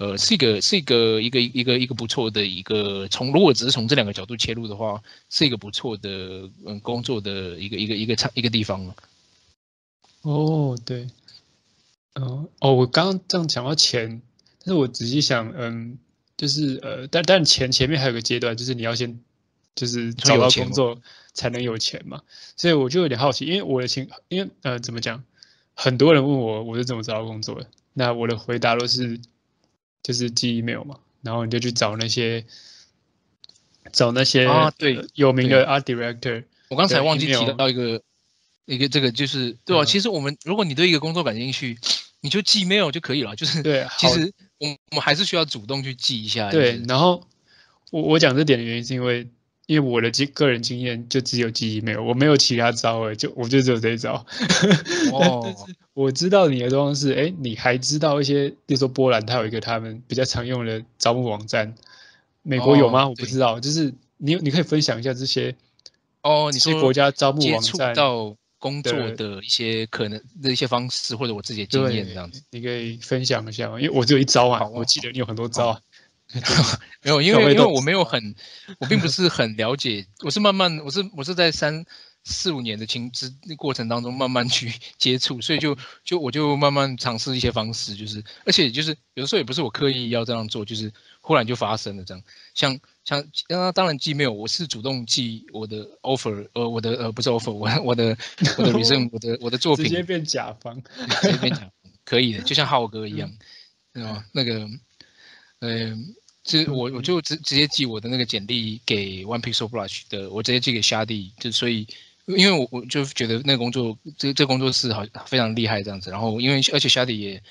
呃，是一个是一个一个一个一个不错的一个从如果只是从这两个角度切入的话，是一个不错的嗯工作的一个一个一个差一个地方哦，对，哦哦，我刚刚这样讲到钱，但是我仔细想，嗯，就是呃，但但钱前面还有个阶段，就是你要先就是找到工作才能有钱嘛，所以我就有点好奇，因为我的情，因为呃怎么讲，很多人问我我是怎么找到工作的，那我的回答都是。就是寄 email 嘛，然后你就去找那些找那些啊，对，有名的 art director。我刚才忘记提到一个一个这个就是对吧？其实我们如果你对一个工作感兴趣，你就寄 mail 就可以了。就是对，其实我我们还是需要主动去寄一下。对，然后我我讲这点的原因是因为。因为我的经个人经验就只有记忆没有，我没有其他招哎，就我就只有这一招。哦，我知道你的状况是，哎，你还知道一些，比如说波兰，它有一个他们比较常用的招募网站，美国有吗？我不知道，就是你你可以分享一下这些哦，你说国家招募网站到工作的一些可能的一些方式，或者我自己的经验这样子，你可以分享一下吗？因为我只有一招啊，我记得你有很多招啊。没有，因为因为我没有很，我并不是很了解，我是慢慢，我是我是在三四五年的情之过程当中慢慢去 接触，所以就就我就慢慢尝试一些方式，就是而且就是有的时候也不是我刻意要这样做，就是忽然就发生了这样，像像啊当然寄没有，我是主动寄我的 offer，呃我的呃不是 offer，我我的我的 resume，我的我的作品直接变甲方，直接变甲方可以的，就像浩哥一样，啊那个。嗯，这我我就直直接寄我的那个简历给 One Pixel Brush 的，我直接寄给夏弟，就所以，因为我我就觉得那个工作，这这工作室好非常厉害这样子，然后因为而且 Shadi 也，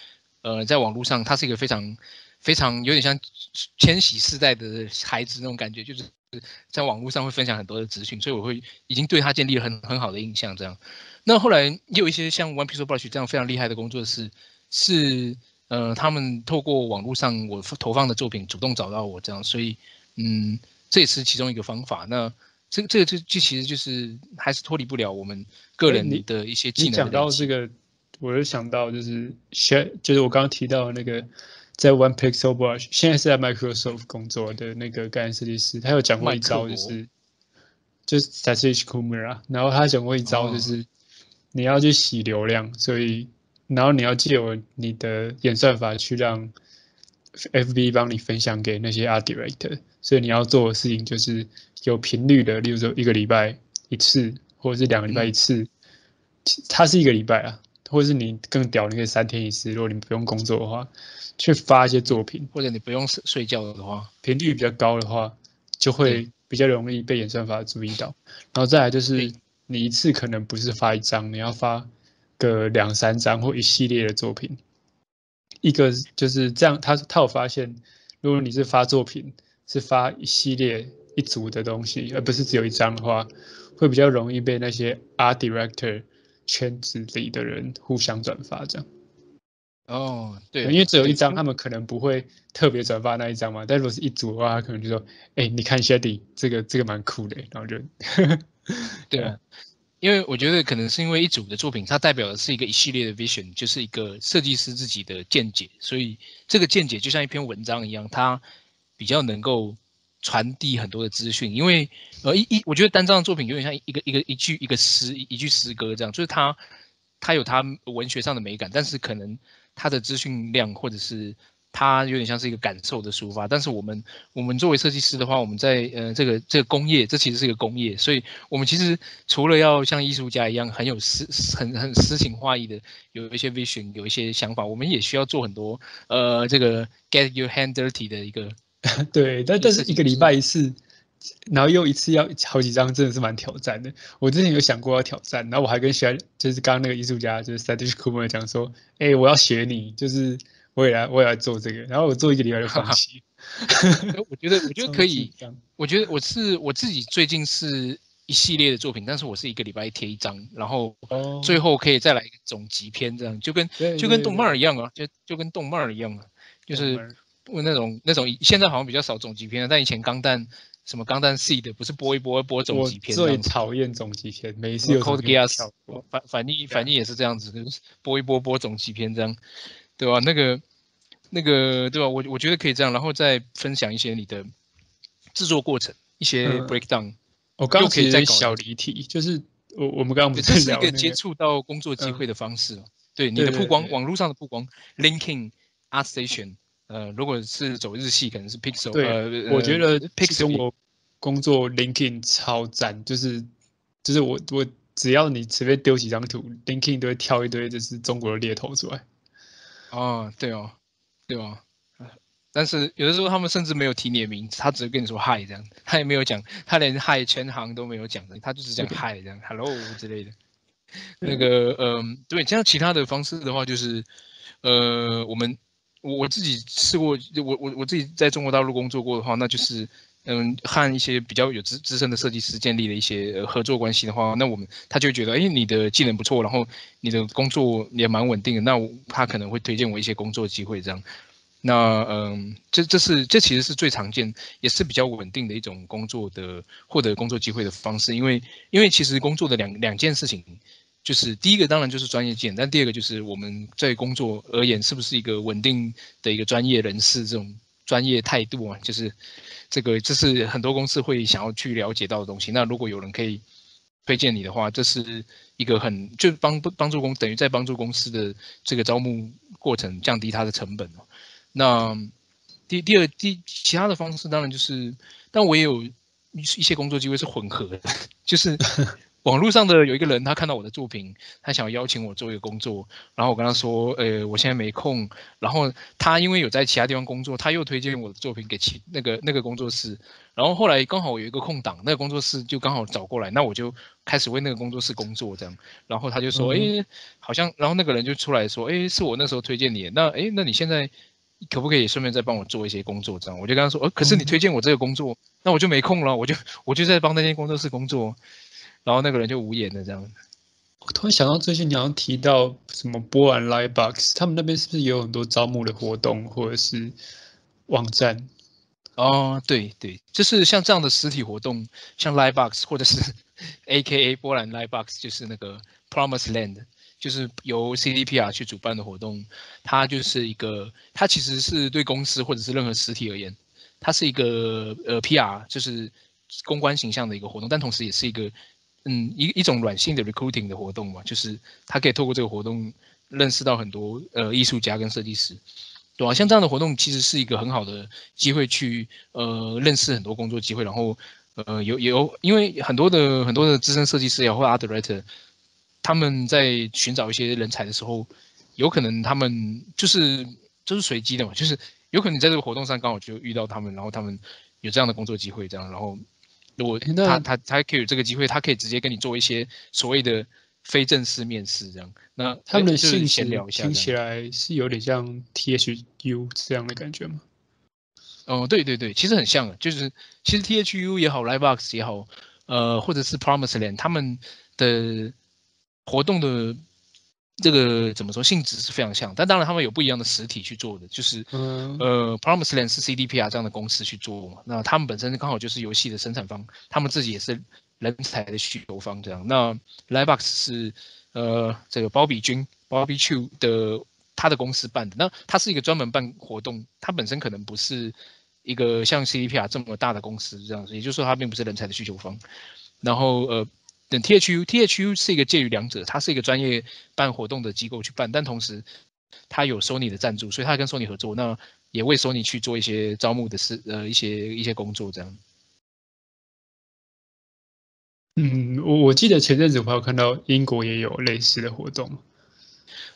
呃，在网络上他是一个非常非常有点像千禧世代的孩子那种感觉，就是在网络上会分享很多的资讯，所以我会已经对他建立了很很好的印象这样。那后来也有一些像 One Piece Brush 这样非常厉害的工作室是。呃，他们透过网络上我投放的作品主动找到我，这样，所以，嗯，这也是其中一个方法。那这个这个这这其实就是还是脱离不了我们个人的一些技能。你讲到这个，我就想到就是学，就是我刚刚提到那个在 One Pixel Brush，现在是在 Microsoft 工作的那个概念设计师，他有讲过一招，就是就是 s a t i s h Kumar，然后他讲过一招，就是你要去洗流量，所以。然后你要借我你的演算法去让 FB 帮你分享给那些 Art Director，所以你要做的事情就是有频率的，例如说一个礼拜一次，或者是两个礼拜一次，它是一个礼拜啊，或者是你更屌，你可以三天一次，如果你不用工作的话，去发一些作品，或者你不用睡睡觉的话，频率比较高的话，就会比较容易被演算法注意到。然后再来就是你一次可能不是发一张，你要发。个两三张或一系列的作品，一个就是这样。他他有发现，如果你是发作品，是发一系列一组的东西，而不是只有一张的话，会比较容易被那些 art director 圈子里的人互相转发这样。哦，对，因为只有一张，他们可能不会特别转发那一张嘛。但如果是一组的话，他可能就说：“哎，你看 Shady 这个这个蛮酷的。”然后就，对啊。因为我觉得可能是因为一组的作品，它代表的是一个一系列的 vision，就是一个设计师自己的见解，所以这个见解就像一篇文章一样，它比较能够传递很多的资讯。因为呃一一，我觉得单张的作品有点像一个一个一句一个诗一句诗歌这样，就是它它有它文学上的美感，但是可能它的资讯量或者是。它有点像是一个感受的抒发。但是我们我们作为设计师的话，我们在呃这个这个工业，这其实是一个工业，所以我们其实除了要像艺术家一样很有诗很很诗情画意的有一些 vision，有一些想法，我们也需要做很多呃这个 get your hand dirty 的一个。对，但但是一个礼拜一次。然后又一次要好几张，真的是蛮挑战的。我之前有想过要挑战，然后我还跟学，就是刚刚那个艺术家，就是 Satish Kumar 讲说，哎，我要学你，就是我也来，我也来做这个。然后我做一个礼拜就放弃。我觉得，我觉得 可以。我觉得我是我自己最近是一系列的作品，但是我是一个礼拜贴一张，然后最后可以再来一个总集篇，这样就跟就跟动漫一样啊，就就跟动漫一样啊，就是那种那种现在好像比较少总集篇了，但以前钢弹。什么钢弹 C 的不是播一播播总集篇？最讨厌总集篇，每一次有 Code Geass 反反逆反逆也是这样子，就是播一播播总集篇这样，对吧？那个那个对吧？我我觉得可以这样，然后再分享一些你的制作过程，一些 breakdown。我刚刚可以再小离题，就是我我们刚刚不是聊一个接触到工作机会的方式对你的曝光，网络上的曝光，Linking Art Station。呃，如果是走日系，可能是 Pixel。对，我觉得 Pixel 我工作 Linking 超赞，就是就是我我只要你随便丢几张图，Linking 都会跳一堆就是中国的猎头出来。哦，对哦，对吧。但是有的时候他们甚至没有提你的名字，他只是跟你说 Hi 这样，他也没有讲，他连 Hi 全行都没有讲的，他就是讲 Hi 这样，Hello 之类的。那个，嗯，对，这样其他的方式的话，就是呃，我们。我我自己试过，我我我自己在中国大陆工作过的话，那就是，嗯，和一些比较有资资深的设计师建立了一些合作关系的话，那我们他就觉得，哎，你的技能不错，然后你的工作也蛮稳定的，那他可能会推荐我一些工作机会这样。那嗯，这这是这其实是最常见，也是比较稳定的一种工作的获得工作机会的方式，因为因为其实工作的两两件事情。就是第一个当然就是专业技能，但第二个就是我们在工作而言是不是一个稳定的一个专业人士这种专业态度啊，就是这个这是很多公司会想要去了解到的东西。那如果有人可以推荐你的话，这是一个很就帮帮助公等于在帮助公司的这个招募过程降低它的成本那第第二第其他的方式当然就是，但我也有一些工作机会是混合的，就是。网络上的有一个人，他看到我的作品，他想要邀请我做一个工作，然后我跟他说，呃，我现在没空。然后他因为有在其他地方工作，他又推荐我的作品给其那个那个工作室。然后后来刚好有一个空档，那个工作室就刚好找过来，那我就开始为那个工作室工作这样。然后他就说，哎，好像，然后那个人就出来说，哎，是我那时候推荐你，那哎，那你现在可不可以顺便再帮我做一些工作这样？我就跟他说，呃，可是你推荐我这个工作，那我就没空了，我就我就在帮那间工作室工作。然后那个人就无言的这样。我突然想到，最近你好像提到什么波兰 Livebox，他们那边是不是也有很多招募的活动或者是网站？哦，对对，就是像这样的实体活动，像 Livebox 或者是 AKA 波兰 Livebox，就是那个 Promise Land，就是由 CDPR 去主办的活动。它就是一个，它其实是对公司或者是任何实体而言，它是一个呃 PR，就是公关形象的一个活动，但同时也是一个。嗯，一一种软性的 recruiting 的活动嘛，就是他可以透过这个活动认识到很多呃艺术家跟设计师，对吧？像这样的活动其实是一个很好的机会去呃认识很多工作机会，然后呃有有因为很多的很多的资深设计师也或 art director，他们在寻找一些人才的时候，有可能他们就是就是随机的嘛，就是有可能你在这个活动上刚好就遇到他们，然后他们有这样的工作机会，这样然后。如果 他他他可以有这个机会，他可以直接跟你做一些所谓的非正式面试，这样。那他们的信息听起来是有点像 T H U 这样的感觉吗？哦，对对对，其实很像，就是其实 T H U 也好，Livebox 也好，呃，或者是 Promise Land 他们的活动的。这个怎么说性质是非常像，但当然他们有不一样的实体去做的，就是呃，Promise Land 是 CDPR 这样的公司去做嘛，那他们本身刚好就是游戏的生产方，他们自己也是人才的需求方这样。那 Livebox 是呃这个包比君包比 Chu 的他的公司办的，那他是一个专门办活动，他本身可能不是一个像 CDPR 这么大的公司这样子，也就是说他并不是人才的需求方，然后呃。等 T H U T H U 是一个介于两者，它是一个专业办活动的机构去办，但同时它有 Sony 的赞助，所以它跟 Sony 合作。那也为索尼去做一些招募的事，呃，一些一些工作这样。嗯，我我记得前阵子我有看到英国也有类似的活动。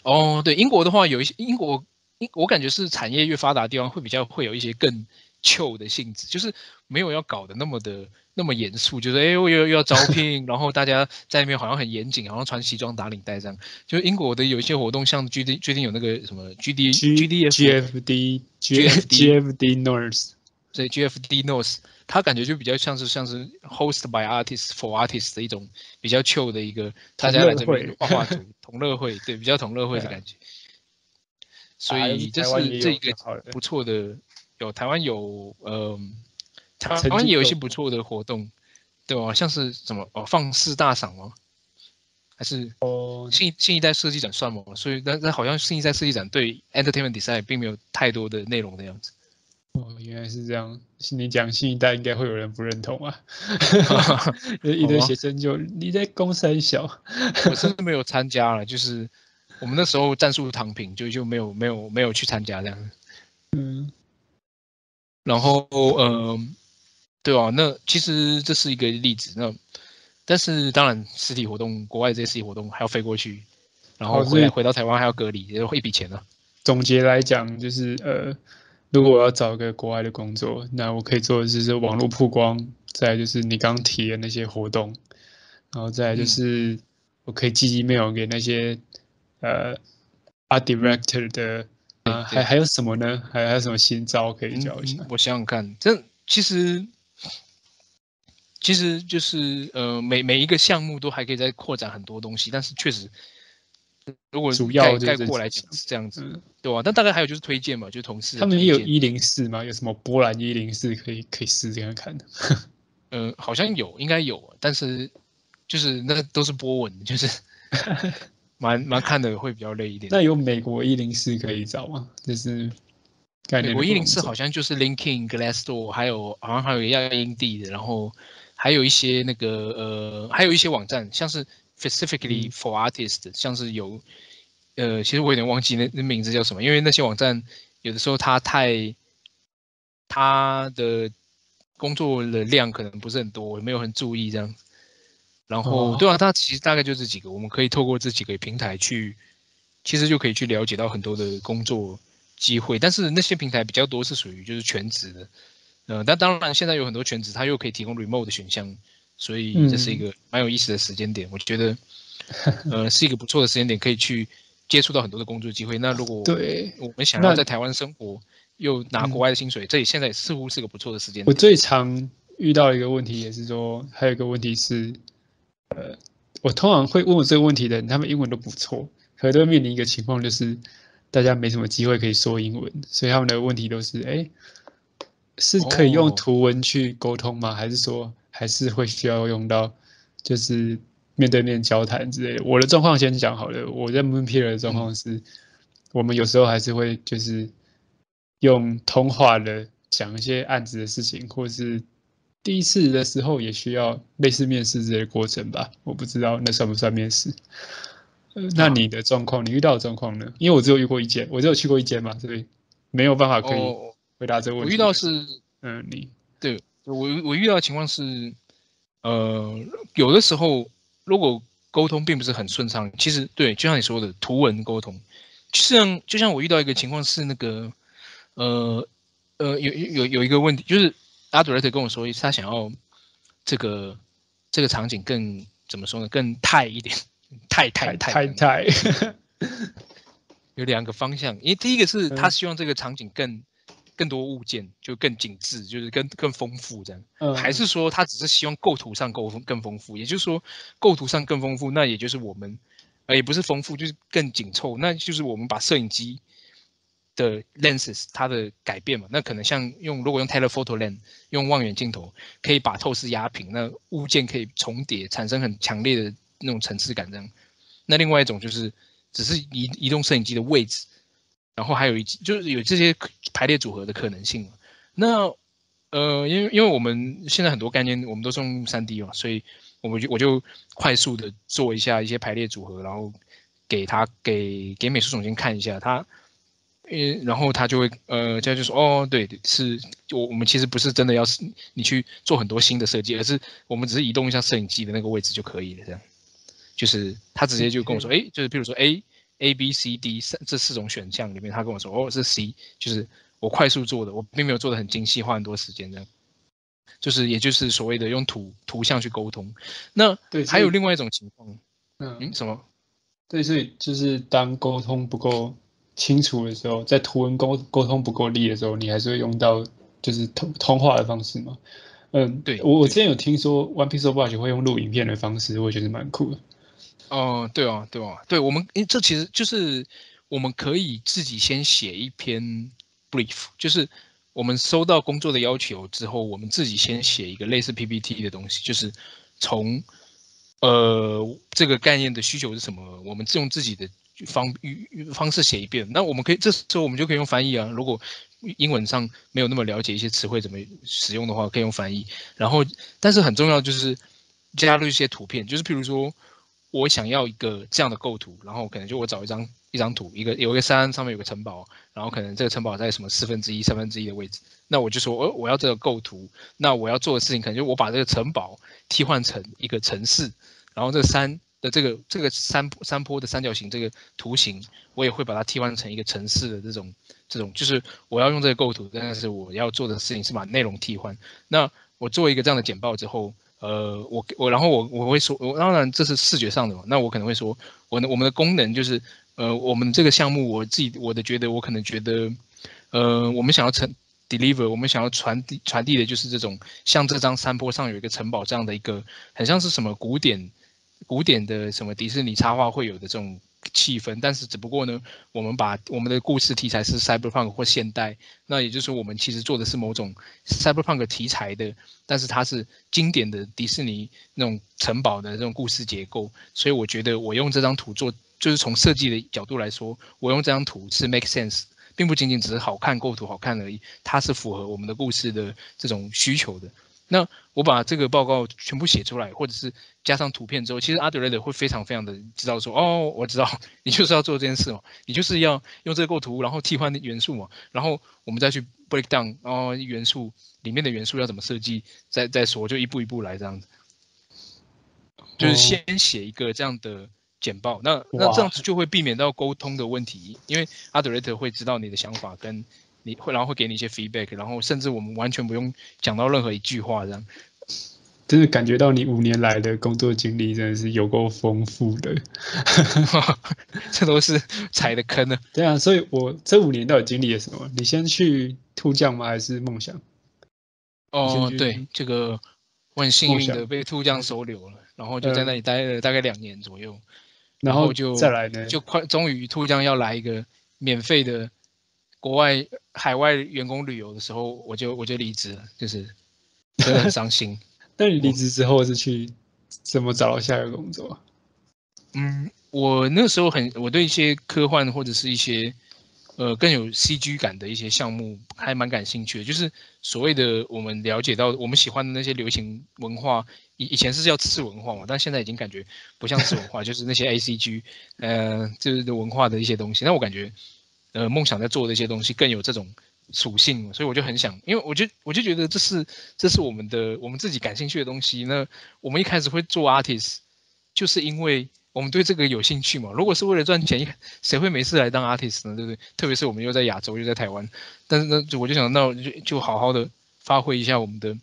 哦，对，英国的话有一些英国，英我感觉是产业越发达的地方会比较会有一些更 chill 的性质，就是没有要搞得那么的那么严肃，就是哎，我又又要招 聘，然后大家在那边好像很严谨，好像穿西装打领带这样。就英国的有一些活动，像最近最近有那个什么 G D G D G F D G F G F D North。所以 GFD North，它感觉就比较像是像是 host by artists for artists 的一种比较 chill 的一个大家来这边画画图同乐会，对，比较同乐会的感觉。所以这是这一个不错的，有台湾有呃，台湾也有一些不错的活动，对吧？像是什么哦，放肆大赏吗？还是哦，新新一代设计展算吗？所以但但好像新一代设计展对 entertainment design 并没有太多的内容的样子。哦，原来是这样。你讲新一代，应该会有人不认同啊。一堆学生就你在公司很小，我甚至没有参加了。就是我们那时候战术躺平，就就没有没有没有去参加这样。嗯。然后呃，对啊，那其实这是一个例子。那但是当然，实体活动，国外这些实体活动还要飞过去，然后回来回到台湾还要隔离，也会一笔钱呢。总结来讲，就是呃。如果我要找一个国外的工作，那我可以做的就是网络曝光，再就是你刚提的那些活动，然后再就是我可以寄 email 给那些呃 art director 的，啊，还还有什么呢？还还有什么新招可以教一下？我想想看，这其实其实就是呃每每一个项目都还可以再扩展很多东西，但是确实。如果主要概括来讲是这样子，对吧？但大概还有就是推荐嘛，就同事他们也有一零四吗？有什么波兰一零四可以可以试这样看的？嗯，好像有，应该有，但是就是那都是波纹，就是蛮蛮看的会比较累一点。那有美国一零四可以找吗？就是美国一零四好像就是 LinkedIn、Glassdoor，还有好像还有亚英地的，然后还有一些那个呃，还有一些网站，像是。Specifically for artists，像是有，呃，其实我有点忘记那那名字叫什么，因为那些网站有的时候它太，它的工作的量可能不是很多，我没有很注意这样。然后，对啊，它其实大概就这几个，我们可以透过这几个平台去，其实就可以去了解到很多的工作机会。但是那些平台比较多是属于就是全职的，呃，但当然现在有很多全职，它又可以提供 remote 的选项。所以这是一个蛮有意思的时间点，我觉得，呃，是一个不错的时间点，可以去接触到很多的工作机会。那如果 对我们想要在台湾生活，又拿国外的薪水，这里现在似乎是个不错的时间。我最常遇到一个问题也是说，还有一个问题是，呃，我通常会问我这个问题的人，他们英文都不错，可都面临一个情况，就是大家没什么机会可以说英文，所以他们的问题都是，哎，是可以用图文去沟通吗？还是说？还是会需要用到，就是面对面交谈之类的。我的状况先讲好了。我在 Moonpier 的状况是，我们有时候还是会就是用通话的讲一些案子的事情，或是第一次的时候也需要类似面试这些过程吧。我不知道那算不算面试。那你的状况，你遇到的状况呢？因为我只有遇过一间，我只有去过一间嘛，所以没有办法可以回答这个问题。我遇到是，嗯，你对。我我遇到的情况是，呃，有的时候如果沟通并不是很顺畅，其实对，就像你说的图文沟通，就像就像我遇到一个情况是那个，呃呃，有有有一个问题，就是阿杜雷特跟我说，他想要这个这个场景更怎么说呢？更泰一点，泰泰泰泰，有两个方向，因为第一个是他希望这个场景更。更多物件就更紧致，就是更更丰富这样，还是说他只是希望构图上够更丰富？也就是说构图上更丰富，那也就是我们，呃，也不是丰富，就是更紧凑，那就是我们把摄影机的 lenses 它的改变嘛，那可能像用如果用 telephoto lens 用望远镜头，可以把透视压平，那物件可以重叠，产生很强烈的那种层次感这样。那另外一种就是只是移移动摄影机的位置。然后还有一就是有这些排列组合的可能性那呃，因为因为我们现在很多概念我们都是用三 D 嘛，所以我们就我就快速的做一下一些排列组合，然后给他给给美术总监看一下，他呃，然后他就会呃，这样就说哦，对，是我我们其实不是真的要是你去做很多新的设计，而是我们只是移动一下摄影机的那个位置就可以了，这样。就是他直接就跟我说，哎，就是比如说 A A B C D 三这四种选项里面，他跟我说哦是 C，就是我快速做的，我并没有做的很精细，花很多时间这样。就是也就是所谓的用图图像去沟通。那对，还有另外一种情况，嗯，什么？对，所以就是当沟通不够清楚的时候，在图文沟沟通不够力的时候，你还是会用到就是通通话的方式嘛？嗯，对我我之前有听说 One Piece of Watch 会用录影片的方式，我觉得蛮酷的。哦，对啊，对啊，对我们，因为，这其实就是我们可以自己先写一篇 brief，就是我们收到工作的要求之后，我们自己先写一个类似 PPT 的东西，就是从呃这个概念的需求是什么，我们用自己的方方式写一遍。那我们可以这时候我们就可以用翻译啊，如果英文上没有那么了解一些词汇怎么使用的话，可以用翻译。然后，但是很重要就是加入一些图片，就是譬如说。我想要一个这样的构图，然后可能就我找一张一张图，一个有一个山上面有个城堡，然后可能这个城堡在什么四分之一、三分之一的位置，那我就说，我我要这个构图，那我要做的事情可能就我把这个城堡替换成一个城市，然后这个山的这个这个山山坡的三角形这个图形，我也会把它替换成一个城市的这种这种，就是我要用这个构图，但是我要做的事情是把内容替换。那我做一个这样的简报之后。呃，我我然后我我会说，我当然这是视觉上的嘛，那我可能会说，我我们的功能就是，呃，我们这个项目我自己我的觉得我可能觉得，呃，我们想要成 deliver，我们想要传递传递的就是这种像这张山坡上有一个城堡这样的一个，很像是什么古典古典的什么迪士尼插画会有的这种。气氛，但是只不过呢，我们把我们的故事题材是 cyberpunk 或现代，那也就是，我们其实做的是某种 cyberpunk 题材的，但是它是经典的迪士尼那种城堡的这种故事结构，所以我觉得我用这张图做，就是从设计的角度来说，我用这张图是 make sense，并不仅仅只是好看构图好看而已，它是符合我们的故事的这种需求的。那我把这个报告全部写出来，或者是加上图片之后，其实阿德雷德会非常非常的知道说，哦，我知道你就是要做这件事嘛，你就是要用这个构图，然后替换元素嘛，然后我们再去 break down，然后元素里面的元素要怎么设计，再再说，就一步一步来这样子，就是先写一个这样的简报，那那这样子就会避免到沟通的问题，因为阿德雷德会知道你的想法跟。你会，然后会给你一些 feedback，然后甚至我们完全不用讲到任何一句话，这样，真的感觉到你五年来的工作经历真的是有够丰富的，这都是踩的坑呢。对啊，所以我这五年到底经历了什么？你先去兔将吗？还是梦想？哦，对，这个我很幸运的被兔将收留了，然后就在那里待了大概两年左右，然后就再来呢，就快终于兔将要来一个免费的。国外海外员工旅游的时候，我就我就离职了，就是真的很伤心。那你离职之后是去怎么找到下一个工作？嗯，我那时候很我对一些科幻或者是一些呃更有 CG 感的一些项目还蛮感兴趣的，就是所谓的我们了解到我们喜欢的那些流行文化，以以前是叫次文化嘛，但现在已经感觉不像次文化，就是那些 ACG 呃就是文化的一些东西。那我感觉。呃，梦想在做的一些东西更有这种属性，所以我就很想，因为我就我就觉得这是这是我们的我们自己感兴趣的东西。那我们一开始会做 artist，就是因为我们对这个有兴趣嘛。如果是为了赚钱，谁会没事来当 artist 呢？对不对？特别是我们又在亚洲，又在台湾。但是呢，我就想，那就就好好的发挥一下我们的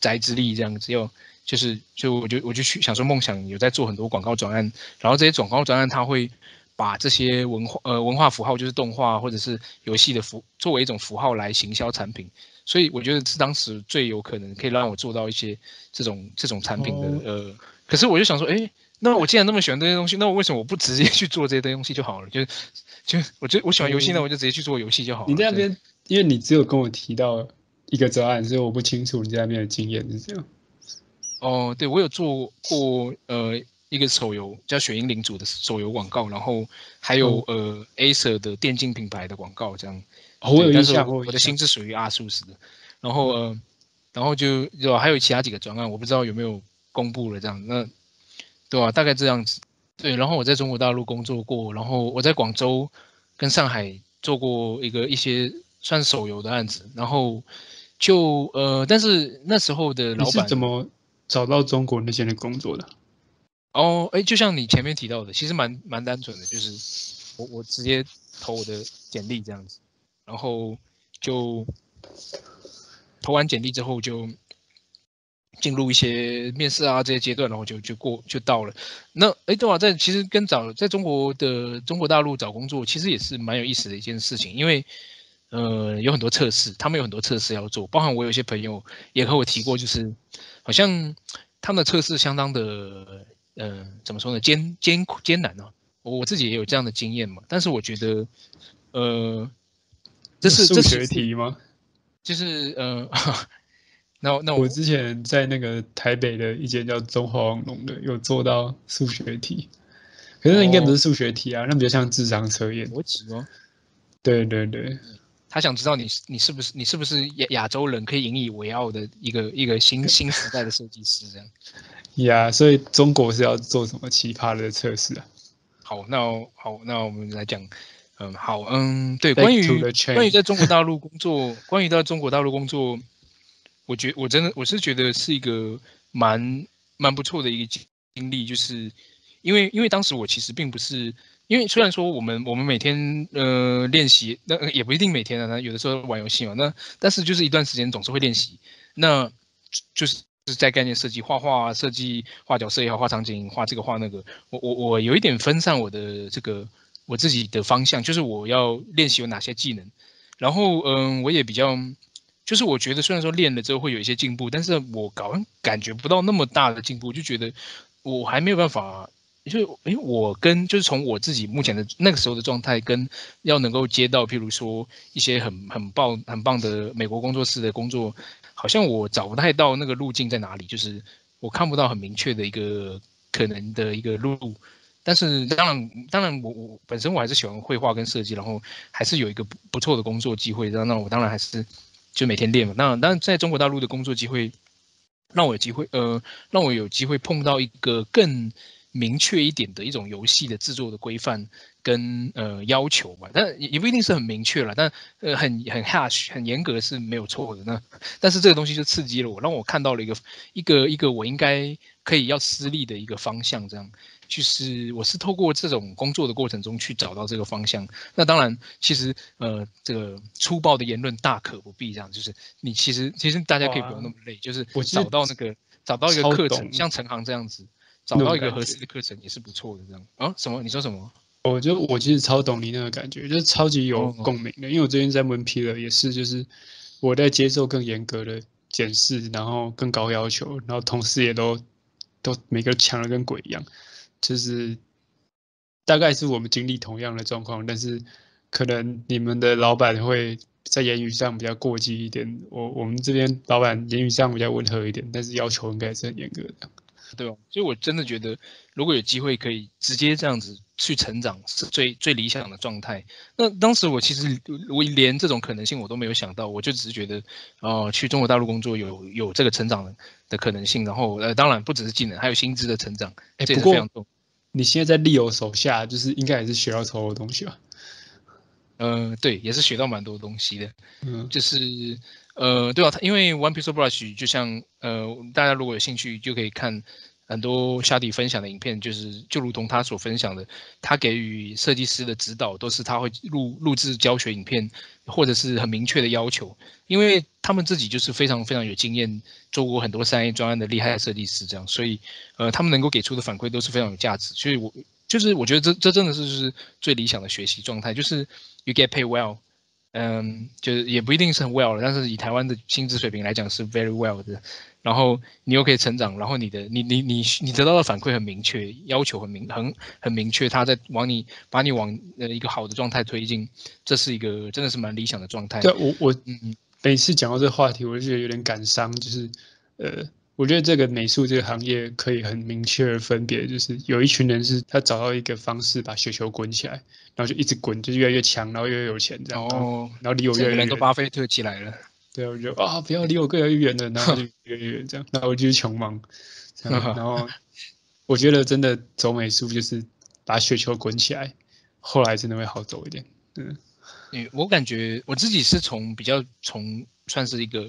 宅之力，这样子要就是就我就我就去想说，梦想有在做很多广告专案，然后这些广告专案它会。把这些文化呃文化符号，就是动画或者是游戏的符，作为一种符号来行销产品，所以我觉得是当时最有可能可以让我做到一些这种这种产品的呃。可是我就想说，哎，那我既然那么喜欢这些东西，那我为什么我不直接去做这些东西就好了？就就我觉得我喜欢游戏，那我就直接去做游戏就好了。你那边，因为你只有跟我提到一个专案，所以我不清楚你在那边的经验是这样。哦，对我有做过呃。一个手游叫《雪鹰领主》的手游广告，然后还有呃 Acer 的电竞品牌的广告，这样。我有印象，我的心是属于阿苏斯的。然后呃，然后就有还有其他几个专案，我不知道有没有公布了这样。那对吧？大概这样子。对，然后我在中国大陆工作过，然后我在广州跟上海做过一个一些算手游的案子，然后就呃，但是那时候的老板怎么找到中国那些人工作的？哦，哎，就像你前面提到的，其实蛮蛮单纯的，就是我我直接投我的简历这样子，然后就投完简历之后就进入一些面试啊这些阶段，然后就就过就到了。那哎，对啊，在其实跟找在中国的中国大陆找工作，其实也是蛮有意思的一件事情，因为呃有很多测试，他们有很多测试要做，包含我有些朋友也和我提过，就是好像他们的测试相当的。嗯，怎么说呢？艰艰苦艰难呢？我我自己也有这样的经验嘛。但是我觉得，呃，这是数学题吗？就是呃，那那我之前在那个台北的一间叫中华网龙的，有做到数学题，可是那应该不是数学题啊，那比较像智商测验。逻辑哦。对对对，他想知道你你是不是你是不是亚亚洲人可以引以为傲的一个一个新 新时代的设计师这样。呀，所以中国是要做什么奇葩的测试啊？好，那好，那我们来讲，嗯，好，嗯，对，关于关于在中国大陆工作，关于在中国大陆工作，我觉我真的我是觉得是一个蛮蛮不错的一个经经历，就是因为因为当时我其实并不是，因为虽然说我们我们每天呃练习，那也不一定每天啊，那有的时候玩游戏嘛，那但是就是一段时间总是会练习，那就是。是在概念设计、画画、设计画角色也好，画场景、画这个画那个。我我我有一点分散我的这个我自己的方向，就是我要练习有哪些技能。然后嗯，我也比较，就是我觉得虽然说练了之后会有一些进步，但是我搞感觉不到那么大的进步，就觉得我还没有办法。就诶，我跟就是从我自己目前的那个时候的状态，跟要能够接到，譬如说一些很很棒很棒的美国工作室的工作。好像我找不太到那个路径在哪里，就是我看不到很明确的一个可能的一个路。但是当然，当然我我本身我还是喜欢绘画跟设计，然后还是有一个不不错的工作机会。那那我当然还是就每天练嘛。那当然在中国大陆的工作机会，让我有机会呃，让我有机会碰到一个更。明确一点的一种游戏的制作的规范跟呃要求吧，但也也不一定是很明确了，但呃很很 harsh 很严格是没有错的。那但是这个东西就刺激了我，让我看到了一个一个一个我应该可以要私立的一个方向，这样就是我是透过这种工作的过程中去找到这个方向。那当然，其实呃这个粗暴的言论大可不必这样，就是你其实其实大家可以不用那么累，就是找到那个找到一个课程，像陈航这样子。找到一个合适的课程也是不错的，这样啊？什么？你说什么？我就我其实超懂你那个感觉，就是超级有共鸣的。因为我最近在问 P 了，也是就是我在接受更严格的检视，然后更高要求，然后同事也都都每个强的跟鬼一样，就是大概是我们经历同样的状况，但是可能你们的老板会在言语上比较过激一点，我我们这边老板言语上比较温和一点，但是要求应该是很严格的。对哦，所以我真的觉得，如果有机会可以直接这样子去成长，是最最理想的状态。那当时我其实我连这种可能性我都没有想到，我就只是觉得，哦，去中国大陆工作有有这个成长的可能性。然后呃，当然不只是技能，还有薪资的成长，哎，这是非常重。你现在在利友手下，就是应该也是学到超多东西吧？嗯，对，也是学到蛮多东西的。嗯，就是。呃，对啊，因为 One Piece Brush 就像呃，大家如果有兴趣，就可以看很多夏迪分享的影片，就是就如同他所分享的，他给予设计师的指导都是他会录录制教学影片，或者是很明确的要求，因为他们自己就是非常非常有经验，做过很多三 A 专案的厉害设计师，这样，所以呃，他们能够给出的反馈都是非常有价值，所以我就是我觉得这这真的是就是最理想的学习状态，就是 You get paid well。嗯，就是也不一定是很 well 了但是以台湾的薪资水平来讲是 very well 的。然后你又可以成长，然后你的你你你你得到的反馈很明确，要求很明很很明确，他在往你把你往呃一个好的状态推进，这是一个真的是蛮理想的状态。对我我嗯嗯，每次讲到这个话题，我就觉得有点感伤，就是呃。我觉得这个美术这个行业可以很明确的分别，就是有一群人是他找到一个方式把雪球滚起来，然后就一直滚，就越来越强，然后越来越有钱这样。哦。然后离我越来越远。个巴菲特起来了。对，我就啊，不要离我越来越远了，然后就越来越远这样。然后我就是穷忙。然后我觉得真的走美术就是把雪球滚起来，后来真的会好走一点。嗯。嗯，我感觉我自己是从比较从算是一个，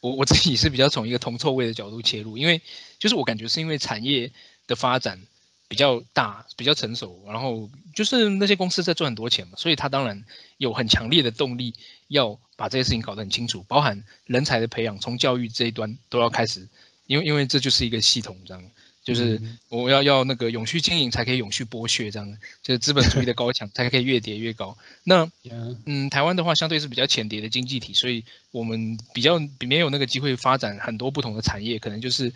我我自己是比较从一个铜臭味的角度切入，因为就是我感觉是因为产业的发展比较大、比较成熟，然后就是那些公司在赚很多钱嘛，所以他当然有很强烈的动力要把这些事情搞得很清楚，包含人才的培养，从教育这一端都要开始，因为因为这就是一个系统这样。就是我要要那个永续经营才可以永续剥削，这样就是资本主义的高墙 才可以越叠越高。那嗯，台湾的话相对是比较浅叠的经济体，所以我们比较没有那个机会发展很多不同的产业，可能就是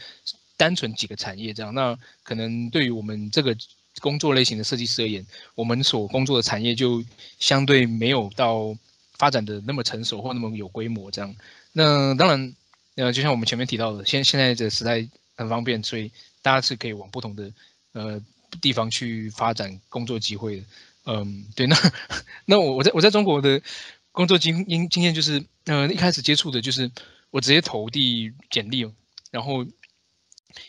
单纯几个产业这样。那可能对于我们这个工作类型的设计师而言，我们所工作的产业就相对没有到发展的那么成熟或那么有规模这样。那当然，呃，就像我们前面提到的，现现在的时代很方便，所以。大家是可以往不同的呃地方去发展工作机会的，嗯，对，那 那我我在我在中国的工作经经经验就是，呃，一开始接触的就是我直接投递简历，然后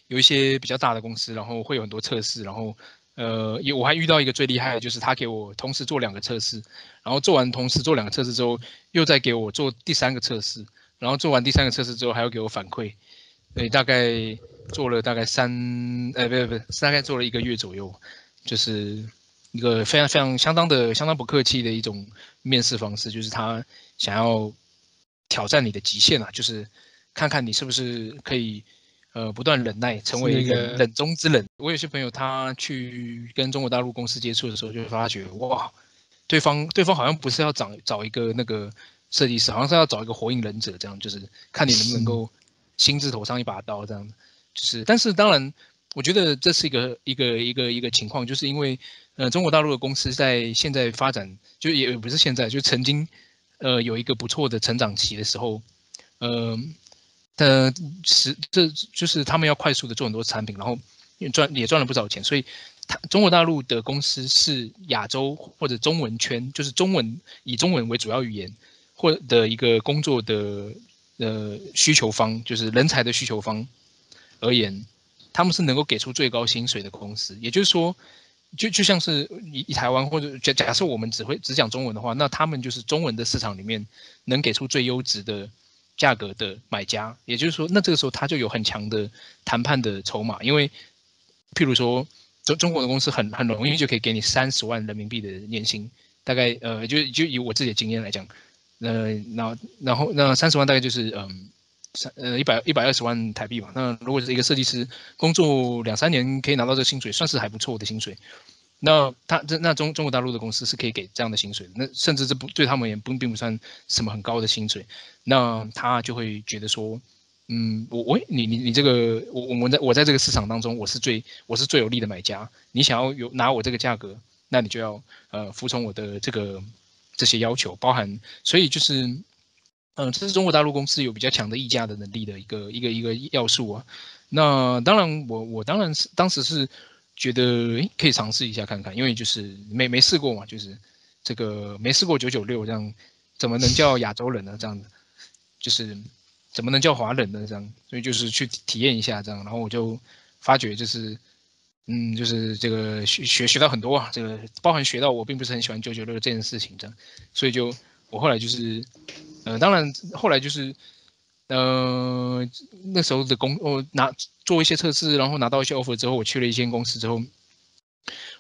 有一些比较大的公司，然后会有很多测试，然后呃，有我还遇到一个最厉害的，就是他给我同时做两个测试，然后做完同时做两个测试之后，又再给我做第三个测试，然后做完第三个测试之后，还要给我反馈。对，大概做了大概三，呃，不不不，大概做了一个月左右，就是一个非常非常相当的相当不客气的一种面试方式，就是他想要挑战你的极限啊，就是看看你是不是可以呃不断忍耐，成为一个冷中之冷。我有些朋友他去跟中国大陆公司接触的时候，就会发觉哇，对方对方好像不是要找找一个那个设计师，好像是要找一个火影忍者这样，就是看你能不能够。心字头上一把刀，这样就是，但是当然，我觉得这是一个一个一个一个情况，就是因为，呃，中国大陆的公司在现在发展，就也不是现在，就曾经，呃，有一个不错的成长期的时候，呃，呃是这就是他们要快速的做很多产品，然后赚也赚了不少钱，所以，他中国大陆的公司是亚洲或者中文圈，就是中文以中文为主要语言或的一个工作的。呃需求方就是人才的需求方而言，他们是能够给出最高薪水的公司。也就是说，就就像是以以台湾或者假假设我们只会只讲中文的话，那他们就是中文的市场里面能给出最优质的价格的买家。也就是说，那这个时候他就有很强的谈判的筹码，因为譬如说中中国的公司很很容易就可以给你三十万人民币的年薪，大概呃就就以我自己的经验来讲。呃，那然后那三十万大概就是嗯，三呃一百一百二十万台币嘛。那如果是一个设计师工作两三年可以拿到这个薪水，算是还不错的薪水。那他这那中中国大陆的公司是可以给这样的薪水。那甚至这不对他们也不并不算什么很高的薪水。那他就会觉得说，嗯，我我你你你这个我我们在我在这个市场当中我是最我是最有利的买家。你想要有拿我这个价格，那你就要呃服从我的这个。这些要求包含，所以就是，嗯，这是中国大陆公司有比较强的议价的能力的一个一个一个要素啊。那当然，我我当然是当时是觉得可以尝试一下看看，因为就是没没试过嘛，就是这个没试过九九六这样，怎么能叫亚洲人呢？这样子，就是怎么能叫华人呢？这样，所以就是去体验一下这样，然后我就发觉就是。嗯，就是这个学学学到很多啊，这个包含学到我并不是很喜欢九九六这件事情这样，所以就我后来就是，呃，当然后来就是，呃，那时候的工我拿做一些测试，然后拿到一些 offer 之后，我去了一间公司之后，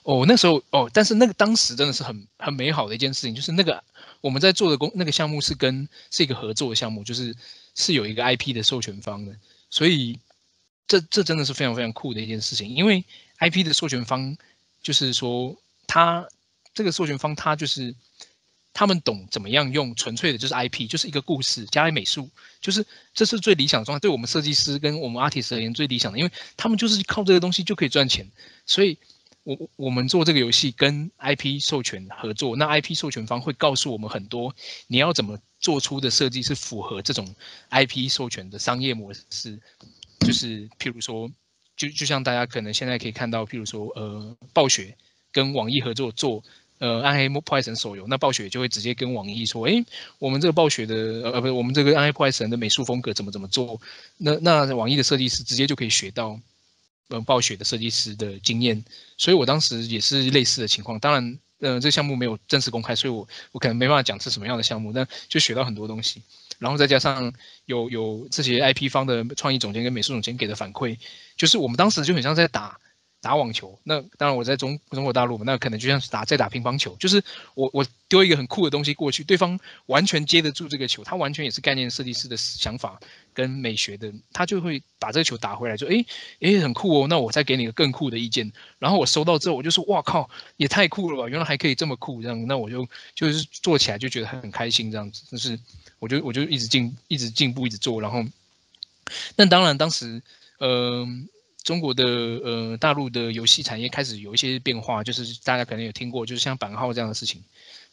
哦，那时候哦，但是那个当时真的是很很美好的一件事情，就是那个我们在做的工那个项目是跟是一个合作的项目，就是是有一个 IP 的授权方的，所以这这真的是非常非常酷的一件事情，因为。IP 的授权方，就是说，他这个授权方，他就是他们懂怎么样用纯粹的，就是 IP，就是一个故事加美术，就是这是最理想的状态。对我们设计师跟我们 artist 而言，最理想的，因为他们就是靠这个东西就可以赚钱。所以，我我们做这个游戏跟 IP 授权合作，那 IP 授权方会告诉我们很多，你要怎么做出的设计是符合这种 IP 授权的商业模式，就是譬如说。就就像大家可能现在可以看到，譬如说，呃，暴雪跟网易合作做呃暗黑破坏神手游，那暴雪就会直接跟网易说，哎，我们这个暴雪的呃不是我们这个暗黑破坏神的美术风格怎么怎么做，那那网易的设计师直接就可以学到，呃暴雪的设计师的经验，所以我当时也是类似的情况，当然呃，这个项目没有正式公开，所以我我可能没办法讲是什么样的项目，但就学到很多东西。然后再加上有有这些 IP 方的创意总监跟美术总监给的反馈，就是我们当时就很像在打。打网球，那当然我在中中国大陆嘛，那可能就像是打在打乒乓球，就是我我丢一个很酷的东西过去，对方完全接得住这个球，他完全也是概念设计师的想法跟美学的，他就会把这个球打回来，就哎哎很酷哦，那我再给你个更酷的意见，然后我收到之后我就说哇靠，也太酷了吧，原来还可以这么酷这样，那我就就是做起来就觉得很开心这样子，就是我就我就一直进一直进步一直做，然后那当然当时嗯。中国的呃大陆的游戏产业开始有一些变化，就是大家可能有听过，就是像版号这样的事情。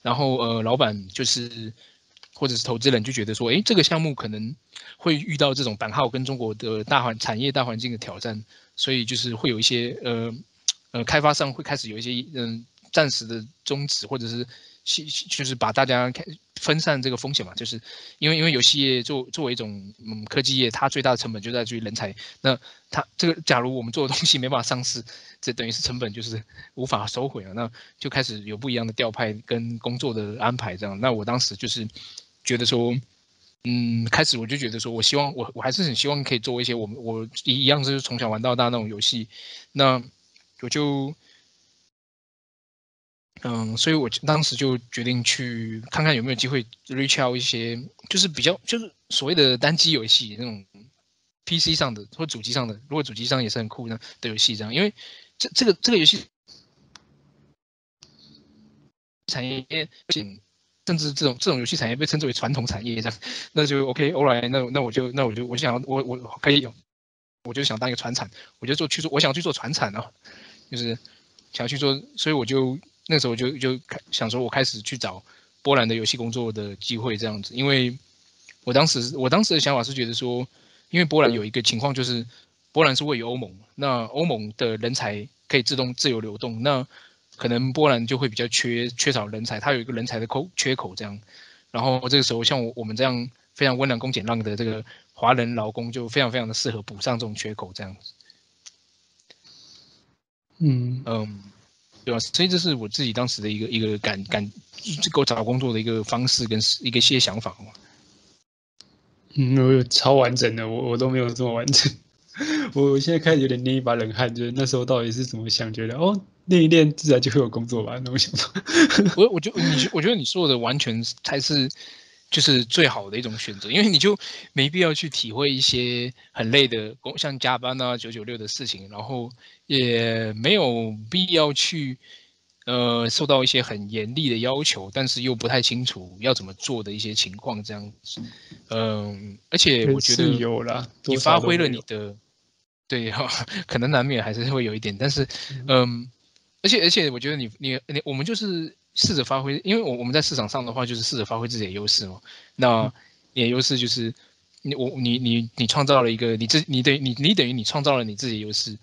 然后呃老板就是或者是投资人就觉得说，哎，这个项目可能会遇到这种版号跟中国的大环产业大环境的挑战，所以就是会有一些呃呃开发商会开始有一些嗯暂时的终止或者是。就是把大家分散这个风险嘛，就是因为因为游戏业作作为一种嗯科技业，它最大的成本就在于人才。那它这个假如我们做的东西没办法上市，这等于是成本就是无法收回了。那就开始有不一样的调派跟工作的安排这样。那我当时就是觉得说，嗯，开始我就觉得说我希望我我还是很希望可以做一些我们我一样是从小玩到大那种游戏。那我就。嗯，所以我当时就决定去看看有没有机会 reach out 一些，就是比较就是所谓的单机游戏那种 PC 上的或主机上的，如果主机上也是很酷的的游戏这样，因为这这个这个游戏产业，甚至这种这种游戏产业被称之为传统产业这样，那就 OK，all right，那那我就那我就我想我我可以有，我就想当一个传产，我就做去做，我想去做传产啊，就是想要去做，所以我就。那时候就就开想说，我开始去找波兰的游戏工作的机会这样子，因为我当时我当时的想法是觉得说，因为波兰有一个情况就是，波兰是位于欧盟，那欧盟的人才可以自动自由流动，那可能波兰就会比较缺缺少人才，它有一个人才的口缺口这样，然后这个时候像我我们这样非常温良恭俭让的这个华人劳工就非常非常的适合补上这种缺口这样子。嗯嗯。对吧？所以这是我自己当时的一个一个感感，给我找工作的一个方式跟一个些想法嘛。嗯，我有超完整的，我我都没有这么完整。我 我现在开始有点捏一把冷汗，就是那时候到底是怎么想，觉得哦练一练自然就会有工作吧那种想法。我我就你我觉得你说的完全才是。就是最好的一种选择，因为你就没必要去体会一些很累的工，像加班啊、九九六的事情，然后也没有必要去，呃，受到一些很严厉的要求，但是又不太清楚要怎么做的一些情况，这样子。嗯，而且我觉得有了，你发挥了你的，对哈，可能难免还是会有一点，但是，嗯，而且而且我觉得你你你我们就是。试着发挥，因为我我们在市场上的话，就是试着发挥自己的优势嘛。那你的优势就是你我你你你创造了一个你自你等你你等于你创造了你自己的优势，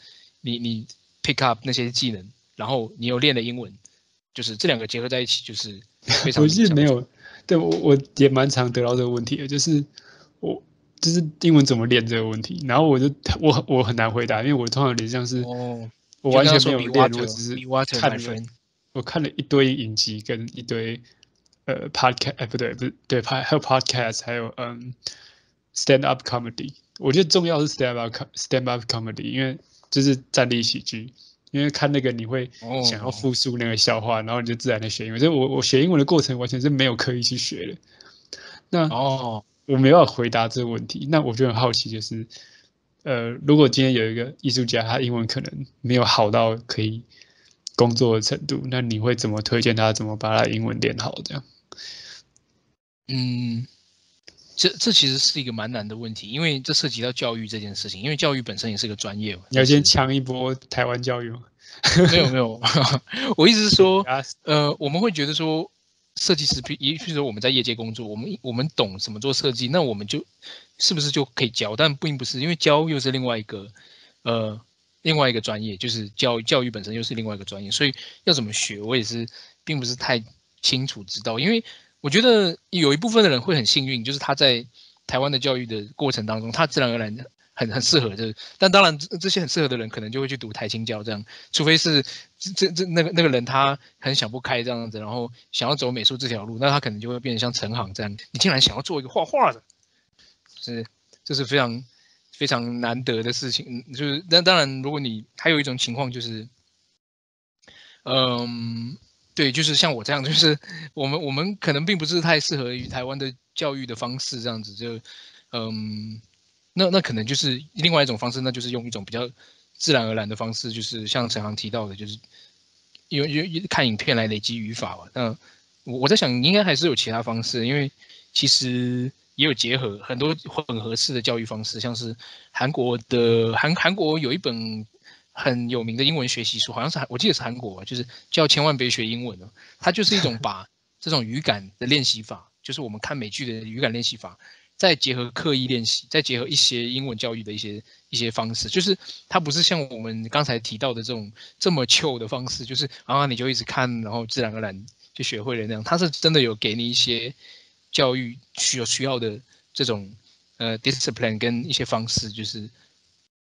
你你 pick up 那些技能，然后你又练了英文，就是这两个结合在一起，就是非常。我是没有，对我我也蛮常得到这个问题的，就是我就是英文怎么练这个问题，然后我就我我很难回答，因为我通常有点像是哦，我完全没有练，我只是看人。我看了一堆影集跟一堆呃 podcast，哎不对不是对还有 podcast，还有嗯 stand up comedy。我觉得重要是 stand up stand up comedy，因为就是站立喜剧。因为看那个你会想要复述那个笑话，然后你就自然的学英文。所以我我学英文的过程完全是没有刻意去学的。那哦，我没有回答这个问题。那我就很好奇，就是呃，如果今天有一个艺术家，他英文可能没有好到可以。工作的程度，那你会怎么推荐他？怎么把他英文练好？这样？嗯，这这其实是一个蛮难的问题，因为这涉及到教育这件事情。因为教育本身也是个专业嘛。你要先抢一波台湾教育吗？没 有没有，我意思是说，呃，我们会觉得说，设计师，比，也许说我们在业界工作，我们我们懂怎么做设计，那我们就是不是就可以教？但并不是，因为教又是另外一个，呃。另外一个专业就是教教育本身又是另外一个专业，所以要怎么学，我也是并不是太清楚知道。因为我觉得有一部分的人会很幸运，就是他在台湾的教育的过程当中，他自然而然很很适合的。但当然，这些很适合的人可能就会去读台青教这样，除非是这这这那个那个人他很想不开这样子，然后想要走美术这条路，那他可能就会变成像陈航这样，你竟然想要做一个画画的，是这是非常非常难得的事情。就是那当然，如果你还有一种情况就是，嗯。对，就是像我这样，就是我们我们可能并不是太适合于台湾的教育的方式这样子，就嗯，那那可能就是另外一种方式，那就是用一种比较自然而然的方式，就是像陈航提到的，就是因为看影片来累积语法吧。那我我在想，应该还是有其他方式，因为其实也有结合很多混合式的教育方式，像是韩国的韩韩国有一本。很有名的英文学习书，好像是韩，我记得是韩国，就是叫千万别学英文哦。它就是一种把 这种语感的练习法，就是我们看美剧的语感练习法，再结合刻意练习，再结合一些英文教育的一些一些方式，就是它不是像我们刚才提到的这种这么 chill 的方式，就是啊你就一直看，然后自然而然就学会了那样。它是真的有给你一些教育需要需要的这种呃 discipline 跟一些方式，就是。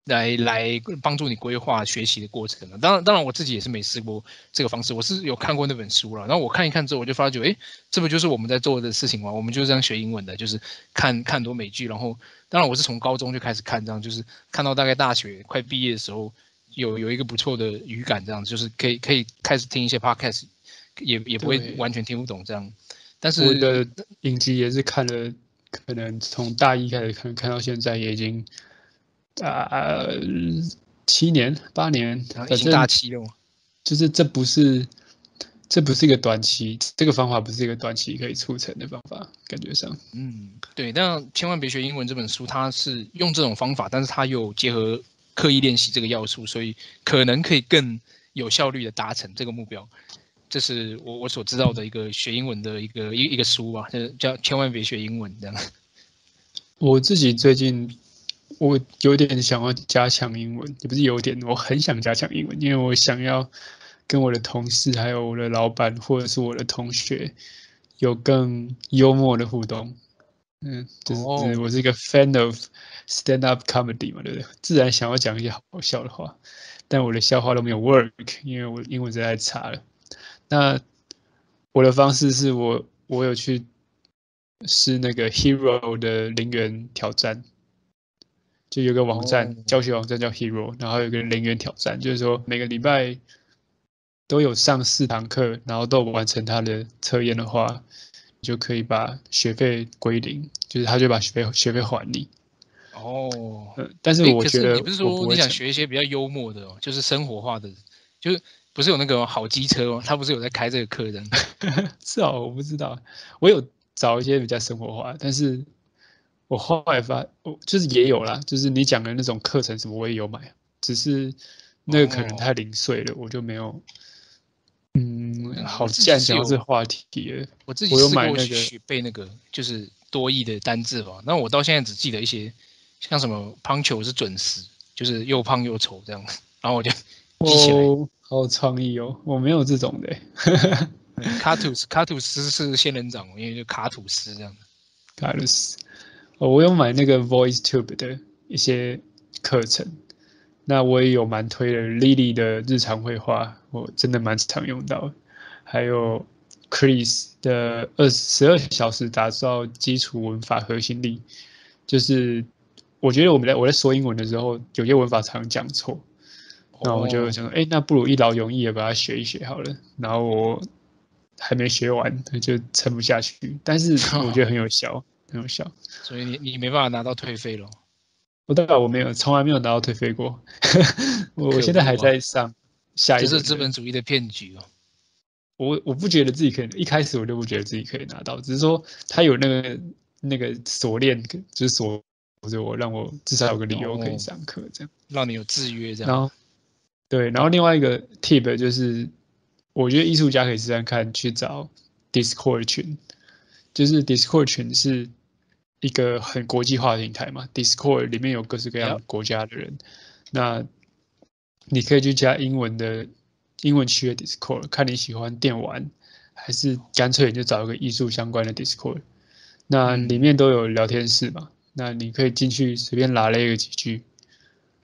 来来帮助你规划学习的过程了。当然，当然我自己也是没试过这个方式。我是有看过那本书了，然后我看一看之后，我就发觉，哎，这不就是我们在做的事情吗？我们就是这样学英文的，就是看看多美剧。然后，当然我是从高中就开始看，这样就是看到大概大学快毕业的时候，有有一个不错的语感，这样就是可以可以开始听一些 podcast，也也不会完全听不懂这样。但是我的影集也是看了，可能从大一开始看，看到现在也已经。啊，七年八年，已经大七了。就是这不是，这不是一个短期，这个方法不是一个短期可以促成的方法，感觉上。嗯，对。但千万别学英文这本书，它是用这种方法，但是它又结合刻意练习这个要素，所以可能可以更有效率的达成这个目标。这是我我所知道的一个学英文的一个一一个书啊，就叫千万别学英文这样。我自己最近。我有点想要加强英文，也不是有点，我很想加强英文，因为我想要跟我的同事、还有我的老板或者是我的同学有更幽默的互动。嗯，就是我是一个 fan of stand up comedy 嘛，对不对？自然想要讲一些好笑的话，但我的笑话都没有 work，因为我英文实在太差了。那我的方式是我我有去试那个 hero 的零元挑战。就有个网站，教学网站叫 Hero，然后有个零元挑战，就是说每个礼拜都有上四堂课，然后都完成他的测验的话，就可以把学费归零，就是他就把学费学费还你。哦，但是我觉得你不是说你想学一些比较幽默的，哦就是生活化的，就是不是有那个好机车吗？他不是有在开这个课的？是啊，我不知道，我有找一些比较生活化，但是。我后来发，我就是也有啦，就是你讲的那种课程什么，我也有买，只是那个可能太零碎了，我就没有。嗯，好，既然讲到这话题了，我自己试过去背那个就是多义的单字吧，那我到现在只记得一些，像什么胖球是准时，就是又胖又丑这样，然后我就记起来。好有创意哦，我没有这种的。卡吐斯，卡吐斯是仙人掌，因为就卡吐斯这样。卡吐斯。我有买那个 VoiceTube 的一些课程，那我也有蛮推的 Lily 的日常绘画，我真的蛮常用到。还有 Chris 的二十二小时打造基础文法核心力，就是我觉得我们在我在说英文的时候，有些文法常讲错，那我就想说，哎，那不如一劳永逸的把它学一学好了。然后我还没学完，就撑不下去，但是我觉得很有效。很有效，所以你你没办法拿到退费咯。不对，我没有，从来没有拿到退费过。我我现在还在上下一。这是资本主义的骗局哦。我我不觉得自己可以，一开始我就不觉得自己可以拿到，只是说他有那个那个锁链，就是锁着我，让我至少有个理由可以上课，这样让你有制约这样。然后对，然后另外一个 tip 就是，我觉得艺术家可以试试看去找 Discord 群，就是 Discord 群是。一个很国际化的平台嘛，Discord 里面有各式各样国家的人，那你可以去加英文的英文区的 Discord，看你喜欢电玩，还是干脆你就找一个艺术相关的 Discord，那里面都有聊天室嘛，那你可以进去随便拉了一个几句，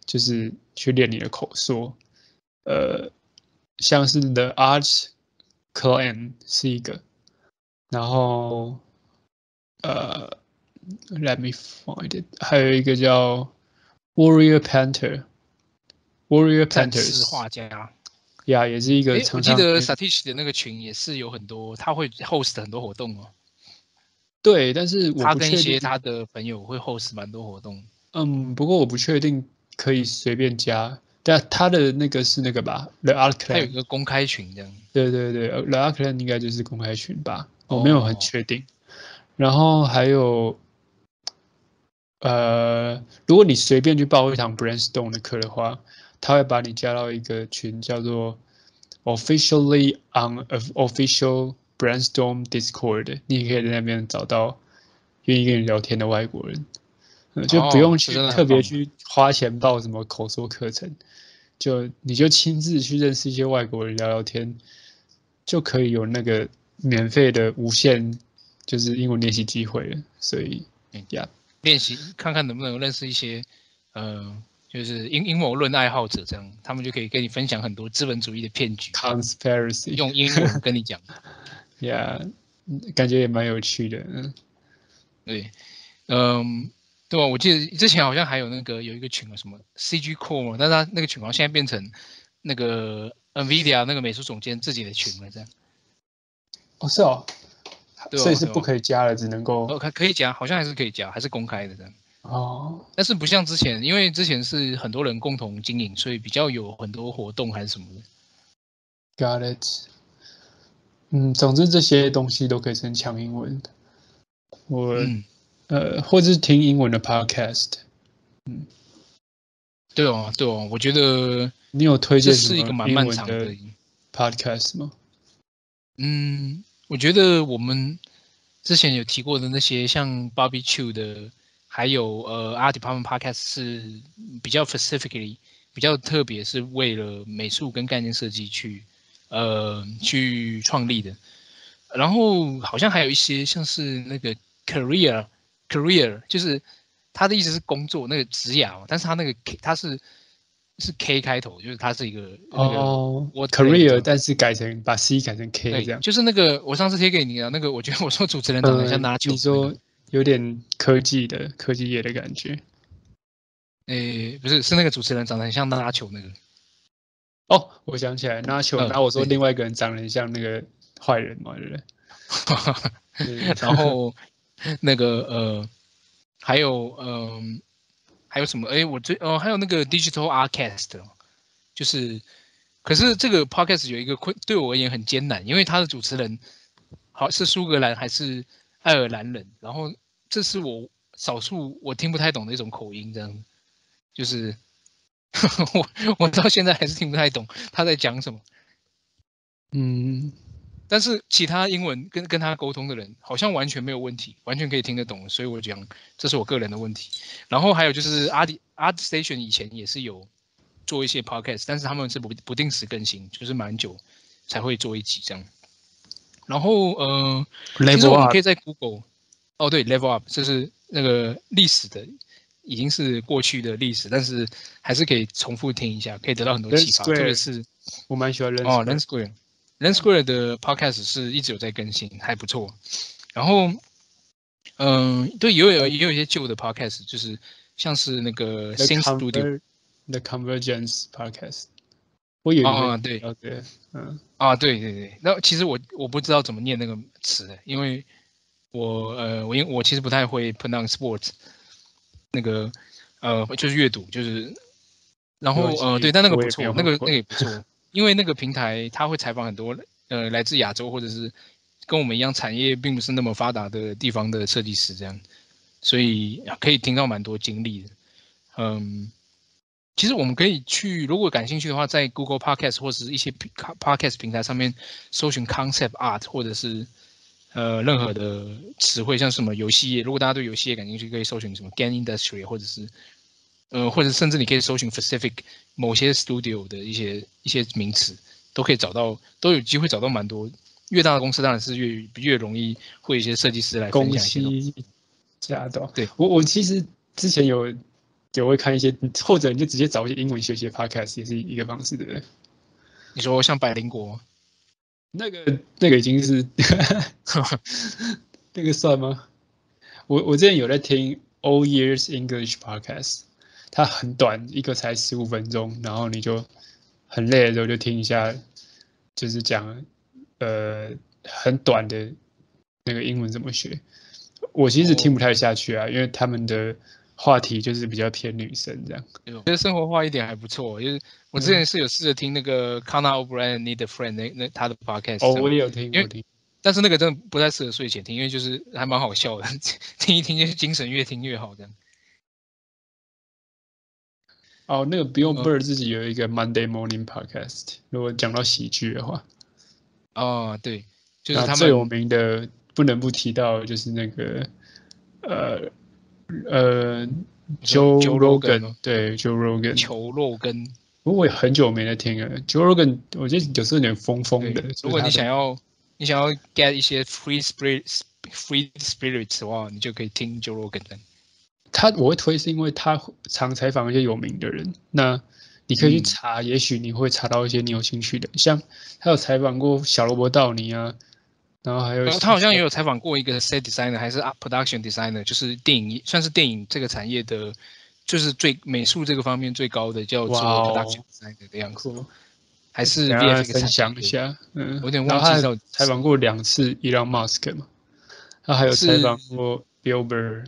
就是去练你的口说。呃，像是 The Arts Clan 是一个，然后呃，Let me find it，还有一个叫 Warrior Panther，Warrior Panther 是画家。呀，也是一个。我记得 Satish 的那个群也是有很多，他会 host 很多活动哦。对，但是他跟一些他的朋友会 host 蛮多活动。嗯，不过我不确定可以随便加。但他的那个是那个吧，The Art Clan。他有一个公开群这样。对对对，The Art Clan 应该就是公开群吧？我没有很确定。然后还有，呃，如果你随便去报一堂 Brainstorm 的课的话。他会把你加到一个群，叫做 Officially on Official Brainstorm Discord。你也可以在那边找到愿意跟你聊天的外国人，就不用去特别去花钱报什么口说课程，就你就亲自去认识一些外国人聊聊天，就可以有那个免费的无限就是英文练习机会了。所以，呀，练习看看能不能认识一些，嗯。就是阴阴谋论爱好者这样，他们就可以跟你分享很多资本主义的骗局，conspiracy，用英文跟你讲，Yeah，感觉也蛮有趣的，嗯，对，嗯，对吧？我记得之前好像还有那个有一个群啊，什么 CG Core 嘛，但是他那个群好像现在变成那个 NVIDIA 那个美术总监自己的群了，这样。哦，是哦，所以是不可以加了，只能够，哦，可可以加，好像还是可以加，还是公开的这样。哦，但是不像之前，因为之前是很多人共同经营，所以比较有很多活动还是什么的。Got it。嗯，总之这些东西都可以成强英文。我呃，或者是听英文的 podcast。嗯，对哦，对哦，我觉得你有推荐是一个蛮漫长的 podcast 吗？嗯，我觉得我们之前有提过的那些像 barbecue 的。还有呃，Art Department Podcast 是比较 specifically 比较特别，是为了美术跟概念设计去呃去创立的。然后好像还有一些像是那个 career career，就是他的意思是工作那个职涯嘛，但是他那个他是是 K 开头，就是他是一个哦，我 career，但是改成把 C 改成 K 这样。就是那个我上次贴给你的那个，我觉得我说主持人长得像拿球。你说。有点科技的科技业的感觉，诶，不是，是那个主持人长得很像拉球那个。哦，我想起来，拉球。然后我说另外一个人长得很像那个坏人嘛，对不对？然后那个呃，还有嗯，还有什么？哎，我最哦，还有那个 Digital Arcast，就是，可是这个 Podcast 有一个困，对我而言很艰难，因为他的主持人好是苏格兰还是爱尔兰人，然后。这是我少数我听不太懂的一种口音，这样，就是 我我到现在还是听不太懂他在讲什么，嗯，但是其他英文跟跟他沟通的人好像完全没有问题，完全可以听得懂，所以我讲这是我个人的问题。然后还有就是阿迪阿 station 以前也是有做一些 podcast，但是他们是不不定时更新，就是蛮久才会做一集这样。然后呃，其实我们可以在 Google。哦，对，level up，这是那个历史的，已经是过去的历史，但是还是可以重复听一下，可以得到很多启发。特别是我蛮喜欢哦，Len Square，Len Square 的 podcast 是一直有在更新，还不错。然后，嗯，对，也有也有一些旧的 podcast，就是像是那个 Sing Studio，The Convergence podcast。我有啊，对，OK，嗯，啊，对对对，那其实我我不知道怎么念那个词，因为。我呃，我因我其实不太会 pronounce sports，那个呃就是阅读就是，然后呃对，但那个不错，那个那个也不错，因为那个平台他会采访很多呃来自亚洲或者是跟我们一样产业并不是那么发达的地方的设计师这样，所以可以听到蛮多经历的。嗯，其实我们可以去，如果感兴趣的话，在 Google Podcast 或者是一些 Podcast 平台上面搜寻 Concept Art 或者是。呃，任何的词汇，像什么游戏业，如果大家对游戏业感兴趣，可以搜寻什么 game industry，或者是，呃，或者甚至你可以搜寻 specific 某些 studio 的一些一些名词，都可以找到，都有机会找到蛮多。越大的公司当然是越越容易会一些设计师来分享一些。对我我其实之前有有会看一些，或者你就直接找一些英文学习的 podcast 也是一个方式，对不对？你说像百灵国，那个那个已经是 那个算吗？我我之前有在听 All Years English podcast，它很短，一个才十五分钟，然后你就很累的时候就听一下，就是讲呃很短的那个英文怎么学。我其实听不太下去啊，因为他们的话题就是比较偏女生这样。我觉得生活化一点还不错。就是我之前是有试着听那个 Connor O'Brien Need a Friend 那那他的 podcast。哦，我也有听，因为我听。但是那个真的不太适合睡前听，因为就是还蛮好笑的，听一听就是精神越听越好这样。哦，那个 Bill Burr 自己有一个 Monday Morning Podcast，如果讲到喜剧的话，哦，对，就是他们最有名的不能不提到就是那个呃呃 Joe Rogan，Rogan 对 Joe Rogan，球肉根不过我也很久没在听了，Joe Rogan 我觉得有时候有点疯疯的。如果你想要你想要 get 一些 free spirit free spirits 的话，你就可以听 Joe Rogan 的。他我会推是因为他常采访一些有名的人，那你可以去嗯。查，也许你会查到一些你有兴趣的，像他有采访过小罗伯道尼啊，然后还有呃他好像也有采访过一个 set designer 还是 production designer，就是电影算是电影这个产业的，就是最美术这个方面最高的叫做 production designer 的样子，酷还是等一下 VFX 分享一下，嗯，我有点忘记到底采访过两次 Elon Musk 嘛，他还有采是访过 Bill Burr，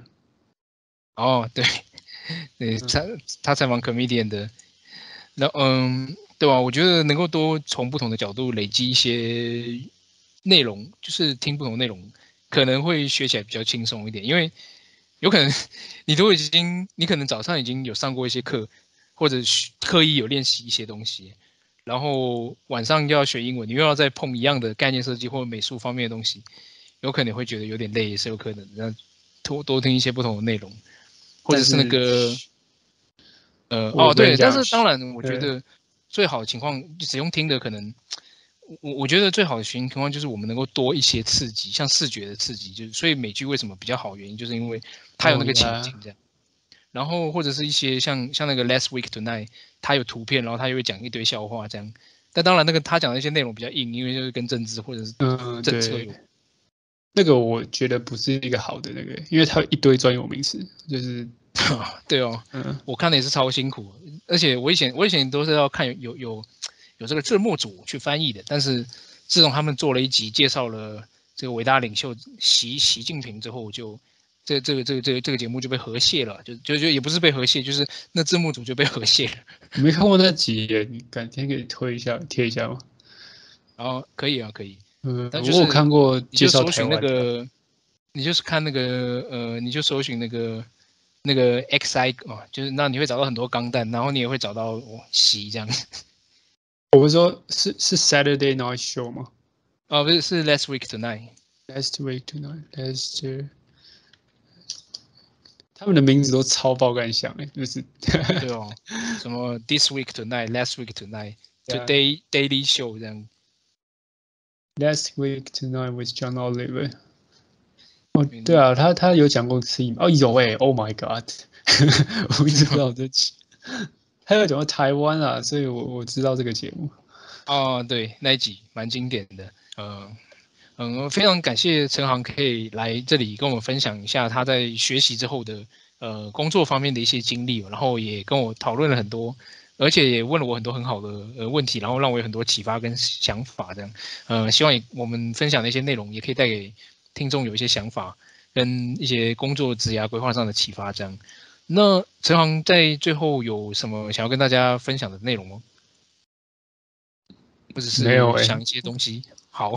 哦，对，对，他他采访 comedian 的，那嗯，对吧？我觉得能够多从不同的角度累积一些内容，就是听不同内容，可能会学起来比较轻松一点，因为有可能你都已经，你可能早上已经有上过一些课，或者是刻意有练习一些东西，然后晚上又要学英文，你又要再碰一样的概念设计或者美术方面的东西，有可能会觉得有点累，也是有可能的。那多多听一些不同的内容。或者是那个，呃，哦，对，但是当然，我觉得最好的情况，只用听的可能，我我觉得最好的情况就是我们能够多一些刺激，像视觉的刺激，就是所以美剧为什么比较好，原因就是因为它有那个情景这样。然后或者是一些像像那个 Last Week Tonight，它有图片，然后他又会讲一堆笑话这样。但当然，那个他讲的一些内容比较硬，因为就是跟政治或者是嗯政策有。那个我觉得不是一个好的那个，因为它有一堆专有名词，就是 对哦，嗯，我看的也是超辛苦，而且我以前我以前都是要看有有有有这个字幕组去翻译的，但是自从他们做了一集介绍了这个伟大领袖习习近平之后，就这这个这个这个这个节目就被和谐了，就就就也不是被和谐，就是那字幕组就被和谐了。你没看过那集耶？你改天可以推一下贴一下吗？然后可以啊，可以。嗯，但就是我有看过介绍台湾的个，你就是看那个呃，你就搜寻那个那个 XI 哦，就是那你会找到很多钢弹，然后你也会找到哦习这样。我不是说是是 Saturday Night Show 吗哦，不是，是 Last Week Tonight。？Last week tonight, last year。他们的名字都超爆干响哎，就是对哦，什么 This Week Tonight, Last Week Tonight, Yeah. Today Daily Show 这样。Last week tonight with John Oliver。哦，对啊，他他有讲过 C 吗？哦，有哎，Oh my God，我一直不知道这集。他有讲过台湾啊，所以我我知道这个节目。哦，对，那一集蛮经典的。嗯嗯，非常感谢陈航可以来这里跟我们分享一下他在学习之后的呃工作方面的一些经历，然后也跟我讨论了很多，而且也问了我很多很好的呃问题，然后让我有很多启发跟想法。这样，呃，希望也我们分享的一些内容也可以带给听众有一些想法跟一些工作职涯规划上的启发。这样，那陈航在最后有什么想要跟大家分享的内容吗？或者是没有欸想一些东西。好，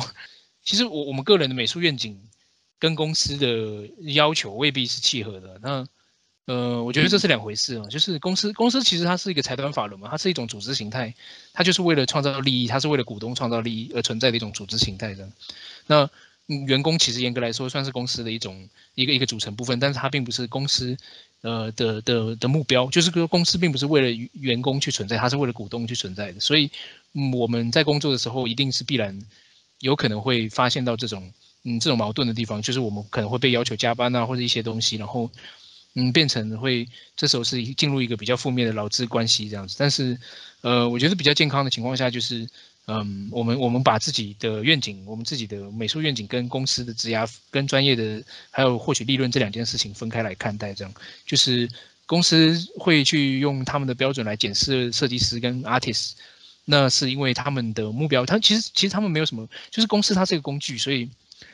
其实我我们个人的美术愿景跟公司的要求未必是契合的。那呃，我觉得这是两回事啊。就是公司公司其实它是一个财团法人嘛，它是一种组织形态，它就是为了创造利益，它是为了股东创造利益而存在的一种组织形态的。那员工其实严格来说算是公司的一种一个一个组成部分，但是它并不是公司呃的的的目标，就是说公司并不是为了员工去存在，它是为了股东去存在的。所以，我们在工作的时候一定是必然有可能会发现到这种嗯这种矛盾的地方，就是我们可能会被要求加班啊，或者一些东西，然后嗯变成会这时候是进入一个比较负面的劳资关系这样子。但是呃，我觉得比较健康的情况下就是。嗯，我们我们把自己的愿景，我们自己的美术愿景跟公司的职涯、跟专业的还有获取利润这两件事情分开来看待，这样就是公司会去用他们的标准来检视设计师跟 artist，那是因为他们的目标，他其实其实他们没有什么，就是公司它是一个工具，所以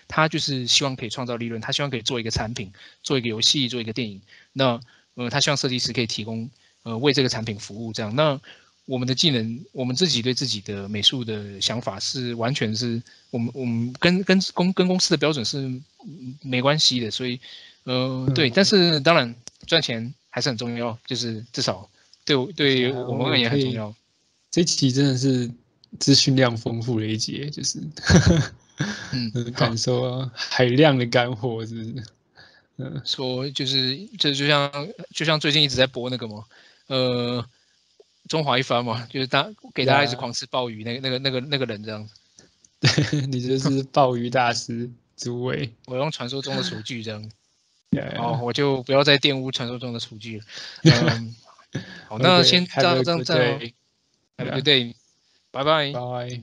他就是希望可以创造利润，他希望可以做一个产品，做一个游戏，做一个电影，那呃他希望设计师可以提供呃为这个产品服务这样那。我们的技能，我们自己对自己的美术的想法是完全是我们我们跟跟公跟公司的标准是没关系的，所以呃对，但是当然赚钱还是很重要，就是至少对对我们而言很重要。这期真的是资讯量丰富的一节，就是 嗯感受海量的干货，是不是？嗯，说就是这就像就像最近一直在播那个嘛，呃。中华一番嘛，就是大给大家一直狂吃鲍鱼，那个那个那个那个人这样子。对 你就是鲍鱼大师诸位。我用传说中的厨具这样。哦，我就不要再玷污传说中的厨具了。嗯，好，那先这样这样。对对，拜拜。拜。